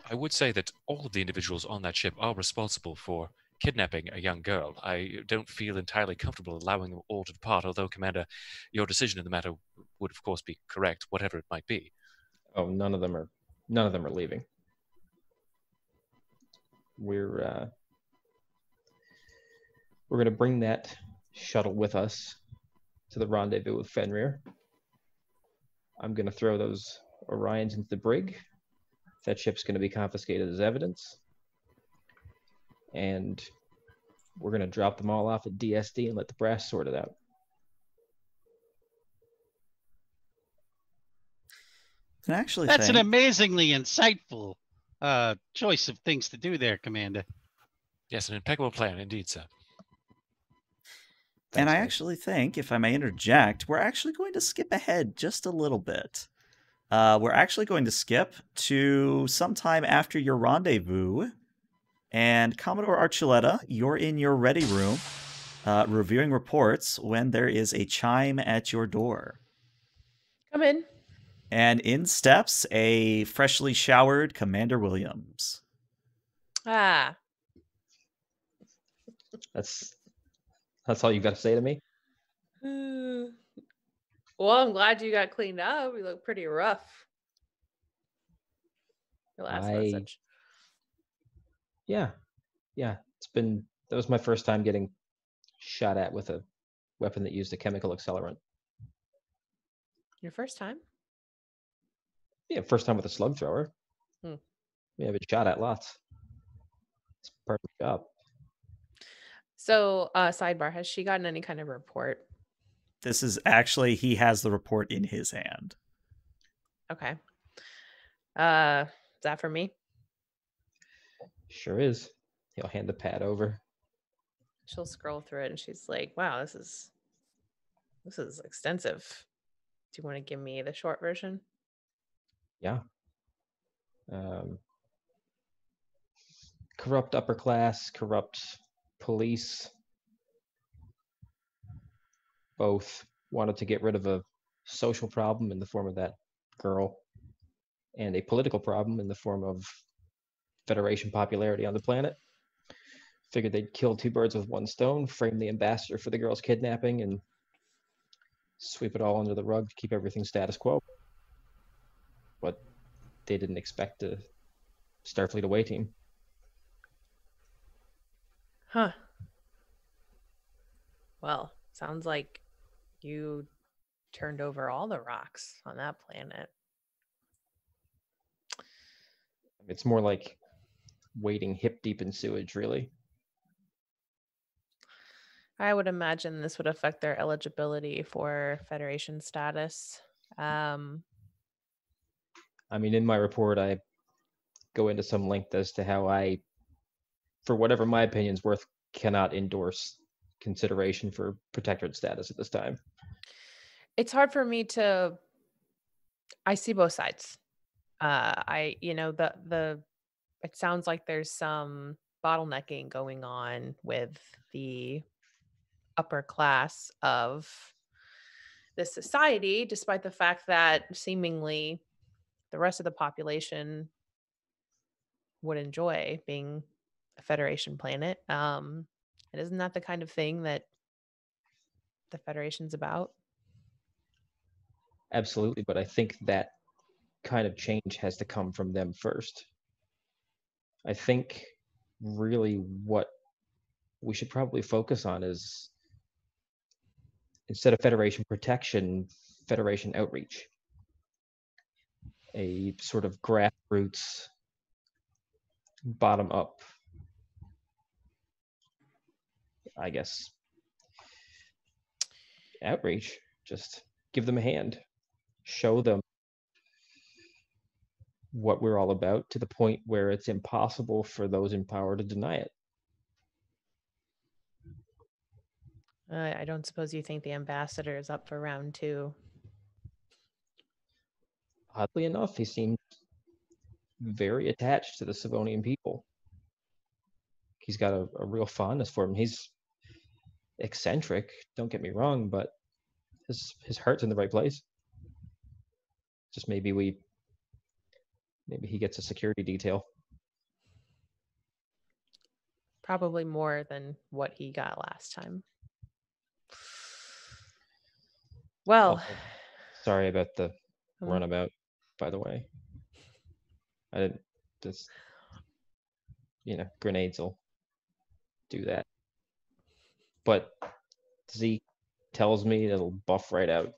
I would say that all of the individuals on that ship are responsible for kidnapping a young girl. I don't feel entirely comfortable allowing them all to depart, although, Commander, your decision in the matter would, of course, be correct, whatever it might be. Oh, none of them are none of them are leaving. We're uh, we're gonna bring that shuttle with us to the rendezvous with Fenrir. I'm gonna throw those Orions into the brig. That ship's gonna be confiscated as evidence. And we're gonna drop them all off at DSD and let the brass sort it out. And actually That's an amazingly insightful uh, choice of things to do there, Commander. Yes, an impeccable plan indeed, sir. and I guys. actually think, if I may interject, we're actually going to skip ahead just a little bit. Uh, we're actually going to skip to sometime after your rendezvous. And Commodore Archuleta, you're in your ready room, uh, reviewing reports when there is a chime at your door. Come in. And in steps a freshly showered Commander Williams. Ah, That's that's all you got to say to me. Well, I'm glad you got cleaned up. You look pretty rough. Your last I- message. Yeah, yeah. It's been that was my first time getting shot at with a weapon that used a chemical accelerant. Your first time? Yeah, first time with a slug thrower. Hmm. Yeah, I've been shot at lots. It's part of the job. So, uh, sidebar, has she gotten any kind of report? This is actually, he has the report in his hand. Okay. Uh, is that for me? Sure is. He'll hand the pad over. She'll scroll through it and she's like, wow, this is this is extensive. Do you want to give me the short version? Yeah. Um, corrupt upper class, corrupt police. Both wanted to get rid of a social problem in the form of that girl and a political problem in the form of Federation popularity on the planet. Figured they'd kill two birds with one stone, frame the ambassador for the girl's kidnapping, and sweep it all under the rug to keep everything status quo. But they didn't expect a Starfleet away team. Huh. Well, sounds like you turned over all the rocks on that planet. It's more like wading hip deep in sewage, really. I would imagine this would affect their eligibility for Federation status. Um, I mean, in my report, I go into some length as to how I, for whatever my opinion's worth, cannot endorse consideration for protectorate status at this time. It's hard for me to i see both sides. Uh i you know the the it sounds like there's some bottlenecking going on with the upper class of this society despite the fact that seemingly the rest of the population would enjoy being a federation planet. Um and isn't that the kind of thing that the federation's about Absolutely, but I think that kind of change has to come from them first. I think really what we should probably focus on is instead of Federation protection, Federation outreach. A sort of grassroots, bottom up, I guess, outreach. Just give them a hand, show them what we're all about to the point where it's impossible for those in power to deny it. Uh, I don't suppose you think the ambassador is up for round two. Oddly enough, he seemed very attached to the Savonian people. He's got a, a real fondness for him. He's eccentric, don't get me wrong, but his his heart's in the right place. Just maybe we maybe he gets a security detail. Probably more than what he got last time. Well, sorry about the um, runabout, by the way. I didn't just you know, grenades will do that. But Zeke tells me it'll buff right out.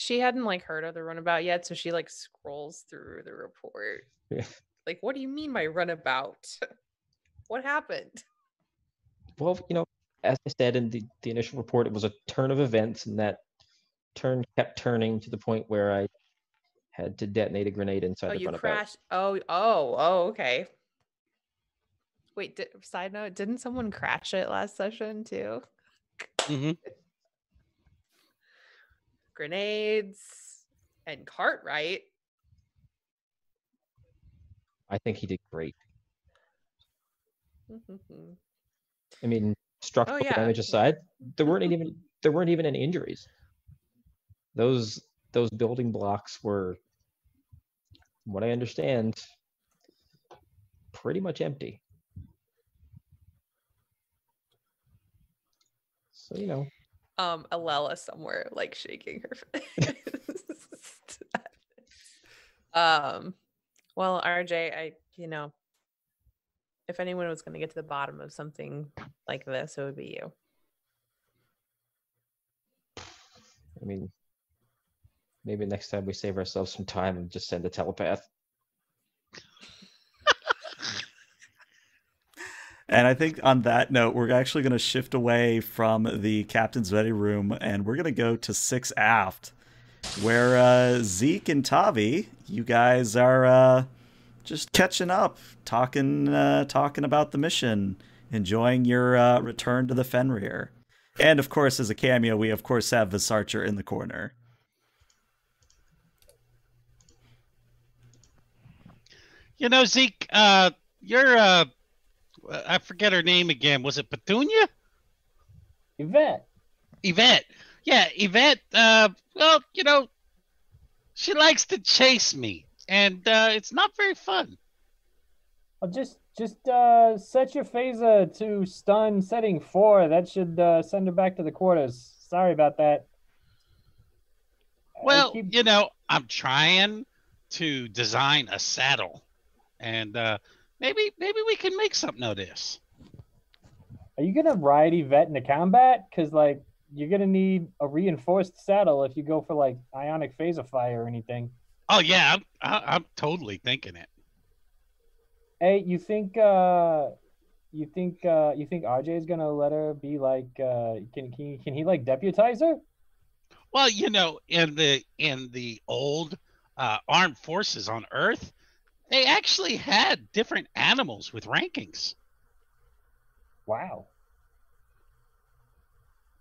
She hadn't like heard of the runabout yet, so she like scrolls through the report. Yeah. Like, what do you mean by runabout? what happened? Well, you know, as I said in the, the initial report, it was a turn of events, and that turn kept turning to the point where I had to detonate a grenade inside oh, the you runabout. crashed. Oh, oh, oh, okay. Wait, di- side note, didn't someone crash it last session too? Mhm. Grenades and Cartwright. I think he did great. I mean, structural oh, yeah. damage aside, there weren't even there weren't even any injuries. Those those building blocks were, from what I understand, pretty much empty. So you know, um Alela somewhere like shaking her fist. um well RJ I you know if anyone was going to get to the bottom of something like this it would be you. I mean, maybe next time we save ourselves some time and just send a telepath. And I think on that note, we're actually going to shift away from the captain's ready room and we're going to go to six aft, where uh, Zeke and Tavi, you guys are uh, just catching up, talking, uh, talking about the mission, enjoying your uh, return to the Fenrir. And of course, as a cameo, we of course have Visarcher in the corner. You know, Zeke, uh, you're, uh, I forget her name again. Was it Petunia? Yvette. Yvette. Yeah, Yvette, uh, well, you know, she likes to chase me, and uh, it's not very fun. I'll just just uh, set your phaser to stun setting four. That should uh, send her back to the quarters. Sorry about that. Well, keep- you know, I'm trying to design a saddle, and uh, maybe maybe we can make something out of this. Are you gonna ride Yvette into combat? Cause like you're gonna need a reinforced saddle if you go for like ionic phaser fire or anything. Oh yeah, I'm I, I'm totally thinking it. Hey, you think uh you think uh you think RJ is gonna let her be like uh can can can he like deputize her? Well, you know, in the in the old uh, armed forces on Earth, they actually had different animals with rankings. Wow.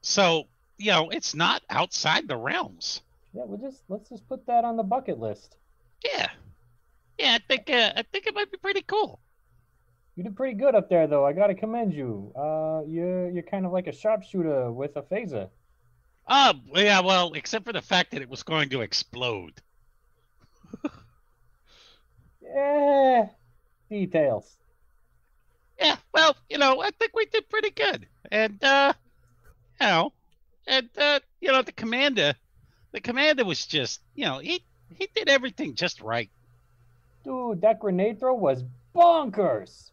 So you know, it's not outside the realms. Yeah, we'll just let's just put that on the bucket list. Yeah, yeah, I think uh, I think it might be pretty cool. You did pretty good up there though. I gotta commend you. Uh you're you're kind of like a sharpshooter with a phaser. Uh, yeah, well, except for the fact that it was going to explode. Yeah. Details. Yeah, well, you know, I think we did pretty good. And uh you know, and uh you know, the commander the commander was just, you know, he he did everything just right. Dude, that grenade throw was bonkers.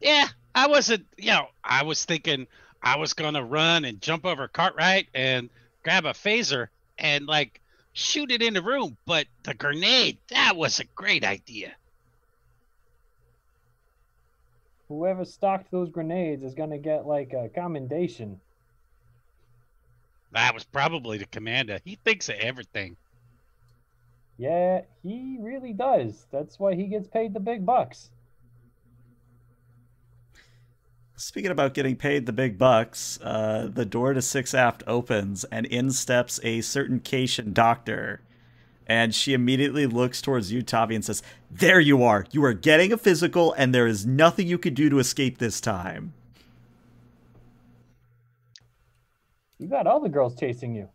Yeah, I wasn't. You know, I was thinking I was gonna run and jump over Cartwright and grab a phaser and like shoot it in the room, but the grenade that was a great idea. Whoever stocked those grenades is gonna get like a commendation. That was probably the commander. He thinks of everything. Yeah, he really does. That's why he gets paid the big bucks. Speaking about getting paid the big bucks, uh, the door to Six Aft opens, and in steps a certain Caitian doctor. And she immediately looks towards you, Tavi, and says, There you are! You are getting a physical, and there is nothing you can do to escape this time. You got all the girls chasing you.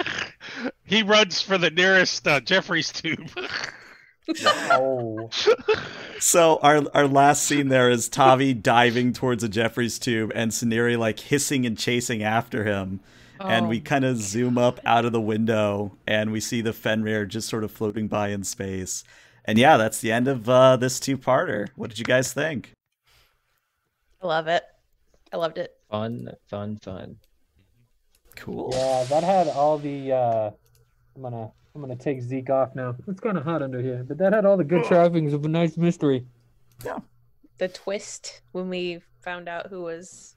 he runs for the nearest uh, Jefferies tube. Oh, So our our last scene there is Tavi diving towards a Jefferies tube and Saniri like hissing and chasing after him. And we Oh. kind of zoom up out of the window and we see the Fenrir just sort of floating by in space. And yeah, that's the end of uh, this two-parter. What did you guys think? I love it. I loved it. Fun, fun, fun. Cool. yeah, that had all the. uh I'm gonna I'm gonna take Zeke off now. It's kind of hot under here, but that had all the good trappings of a nice mystery. Yeah. The twist when we found out who was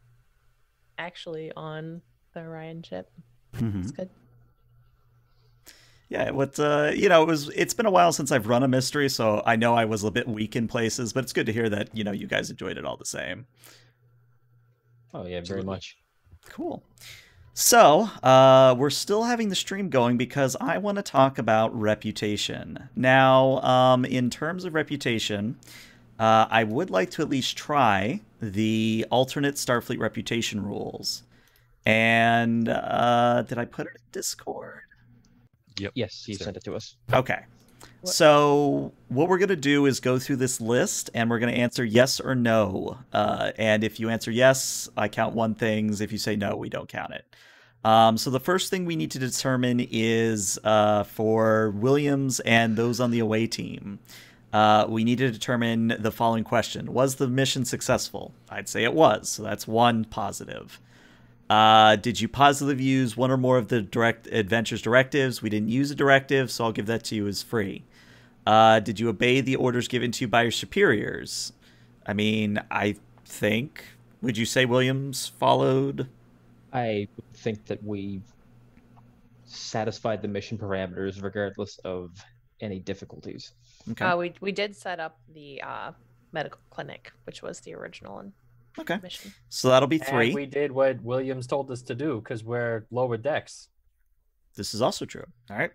actually on the Orion ship. Mhm. It's good. Yeah, what uh, you know, it was it's been a while since I've run a mystery, so I know I was a bit weak in places, but it's good to hear that, you know, you guys enjoyed it all the same. Oh yeah, very Absolutely. much. Cool. So, uh, we're still having the stream going because I want to talk about reputation. Now, um, in terms of reputation, uh, I would like to at least try the alternate Starfleet reputation rules. And uh, did I put it in Discord? Yep. Yes, you Sure. sent it to us. Okay. What- So what we're gonna do is go through this list, and we're gonna answer yes or no. Uh, and if you answer yes, I count one things. If you say no, we don't count it. Um, so the first thing we need to determine is uh, for Williams and those on the away team. Uh, we need to determine the following question: Was the mission successful? I'd say it was. So that's one positive. Uh, did you positively use one or more of the direct adventures directives? We didn't use a directive, so I'll give that to you as free. Uh, did you obey the orders given to you by your superiors? I mean, I think. Would you say Williams followed? I think that we've satisfied the mission parameters regardless of any difficulties. Okay. Uh, we we did set up the uh, medical clinic, which was the original and okay. mission. So that'll be And three. we did what Williams told us to do because we're lower decks. This is also true. All right.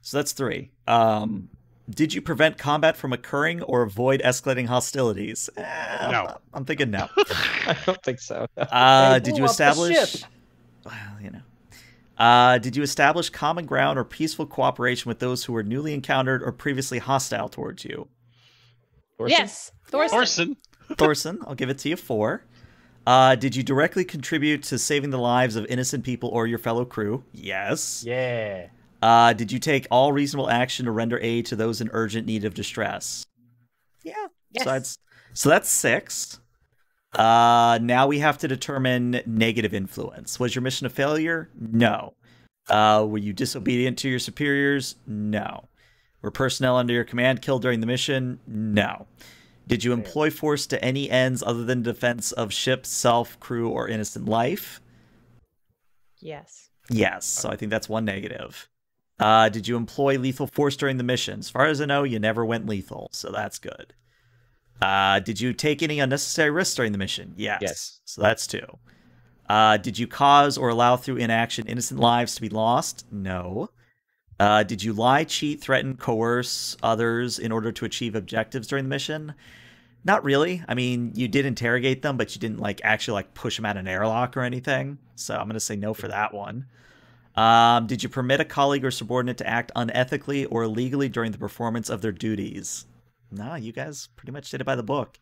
So that's three. Um, did you prevent combat from occurring or avoid escalating hostilities? Eh, I'm- No. I'm thinking no. I don't think so. Uh, They did you establish? Ship. Well, you know. Uh, did you establish common ground or peaceful cooperation with those who were newly encountered or previously hostile towards you? Thorson? Yes, Thorson. Orson. Thorson, I'll give it to you four. Uh, did you directly contribute to saving the lives of innocent people or your fellow crew? Yes. Yeah. Uh, did you take all reasonable action to render aid to those in urgent need of distress? Yeah. Yes. So that's, so that's six. Uh, now we have to determine negative influence. Was your mission a failure? No. Uh, were you disobedient to your superiors? No. Were personnel under your command killed during the mission? No. Did you employ force to any ends other than defense of ship, self, crew, or innocent life? Yes. Yes, so I think that's one negative. Uh, did you employ lethal force during the mission? As far as I know, you never went lethal, so that's good. Uh, did you take any unnecessary risks during the mission? Yes. Yes. So that's two. Uh, did you cause or allow through inaction innocent lives to be lost? No. Uh, did you lie, cheat, threaten, coerce others in order to achieve objectives during the mission? Not really. I mean, you did interrogate them, but you didn't like actually like push them out an airlock or anything. So I'm gonna say no for that one. Um, did you permit a colleague or subordinate to act unethically or illegally during the performance of their duties? No, you guys pretty much did it by the book.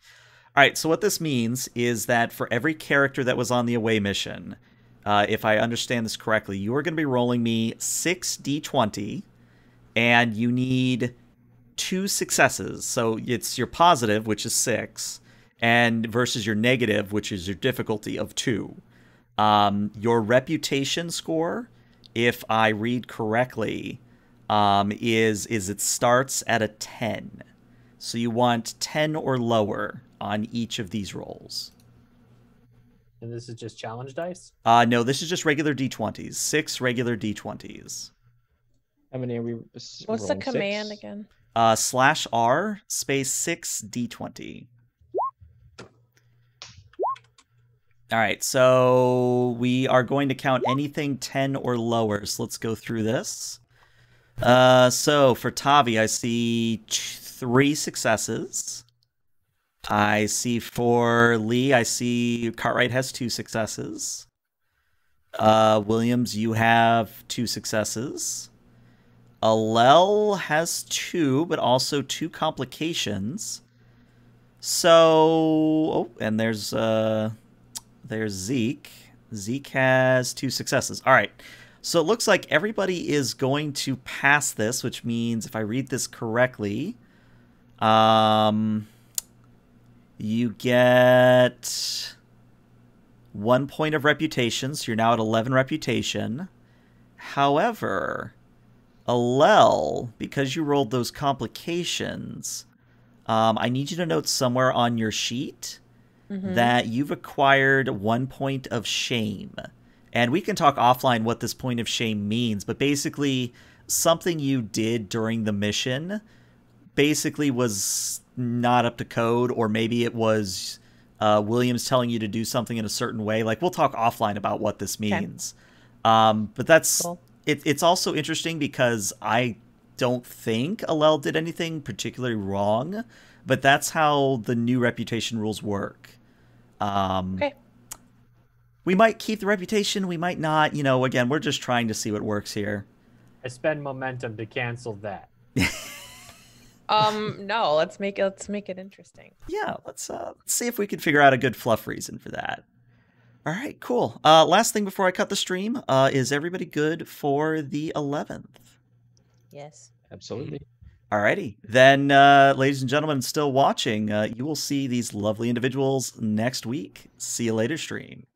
All right, so what this means is that for every character that was on the away mission, uh, if I understand this correctly, you are going to be rolling me six d20, and you need two successes. So it's your positive, which is six, and versus your negative, which is your difficulty of two. Um, your reputation score, if I read correctly, um, is is it starts at a ten. So you want ten or lower on each of these rolls. And this is just challenge dice. Uh, no, this is just regular d20s. Six regular d20s. How many are we? What's the rolling? command Six? again? Uh, slash R space six d20. All right, so we are going to count anything 10 or lower. So let's go through this. Uh, so for Tavi, I see ch- three successes. I see for Lee, I see Cartwright has two successes. Uh, Williams, you have two successes. Alel has two, but also two complications. So, oh, and there's uh, there's Zeke. Zeke has two successes. All right. So it looks like everybody is going to pass this, which means if I read this correctly, um, you get one point of reputation. So you're now at 11 reputation. However, Alel, because you rolled those complications, um, I need you to note somewhere on your sheet Mhm. that you've acquired one point of shame. And we can talk offline what this point of shame means, but basically, something you did during the mission basically was not up to code, or maybe it was uh, Williams telling you to do something in a certain way. Like, we'll talk offline about what this Okay. means. Um, but that's Cool. it, it's also interesting because I don't think Alel did anything particularly wrong, but that's how the new reputation rules work. Um, Okay. We might keep the reputation, we might not. You know, again, we're just trying to see what works here. I spend momentum to cancel that. Um, no, let's make it let's make it interesting. Yeah, let's uh, let's see if we can figure out a good fluff reason for that. All right, cool. Uh, last thing before I cut the stream, uh, is everybody good for the 11th? Yes. Absolutely. Alrighty. Then, uh, ladies and gentlemen, still watching, uh, you will see these lovely individuals next week. See you later, stream.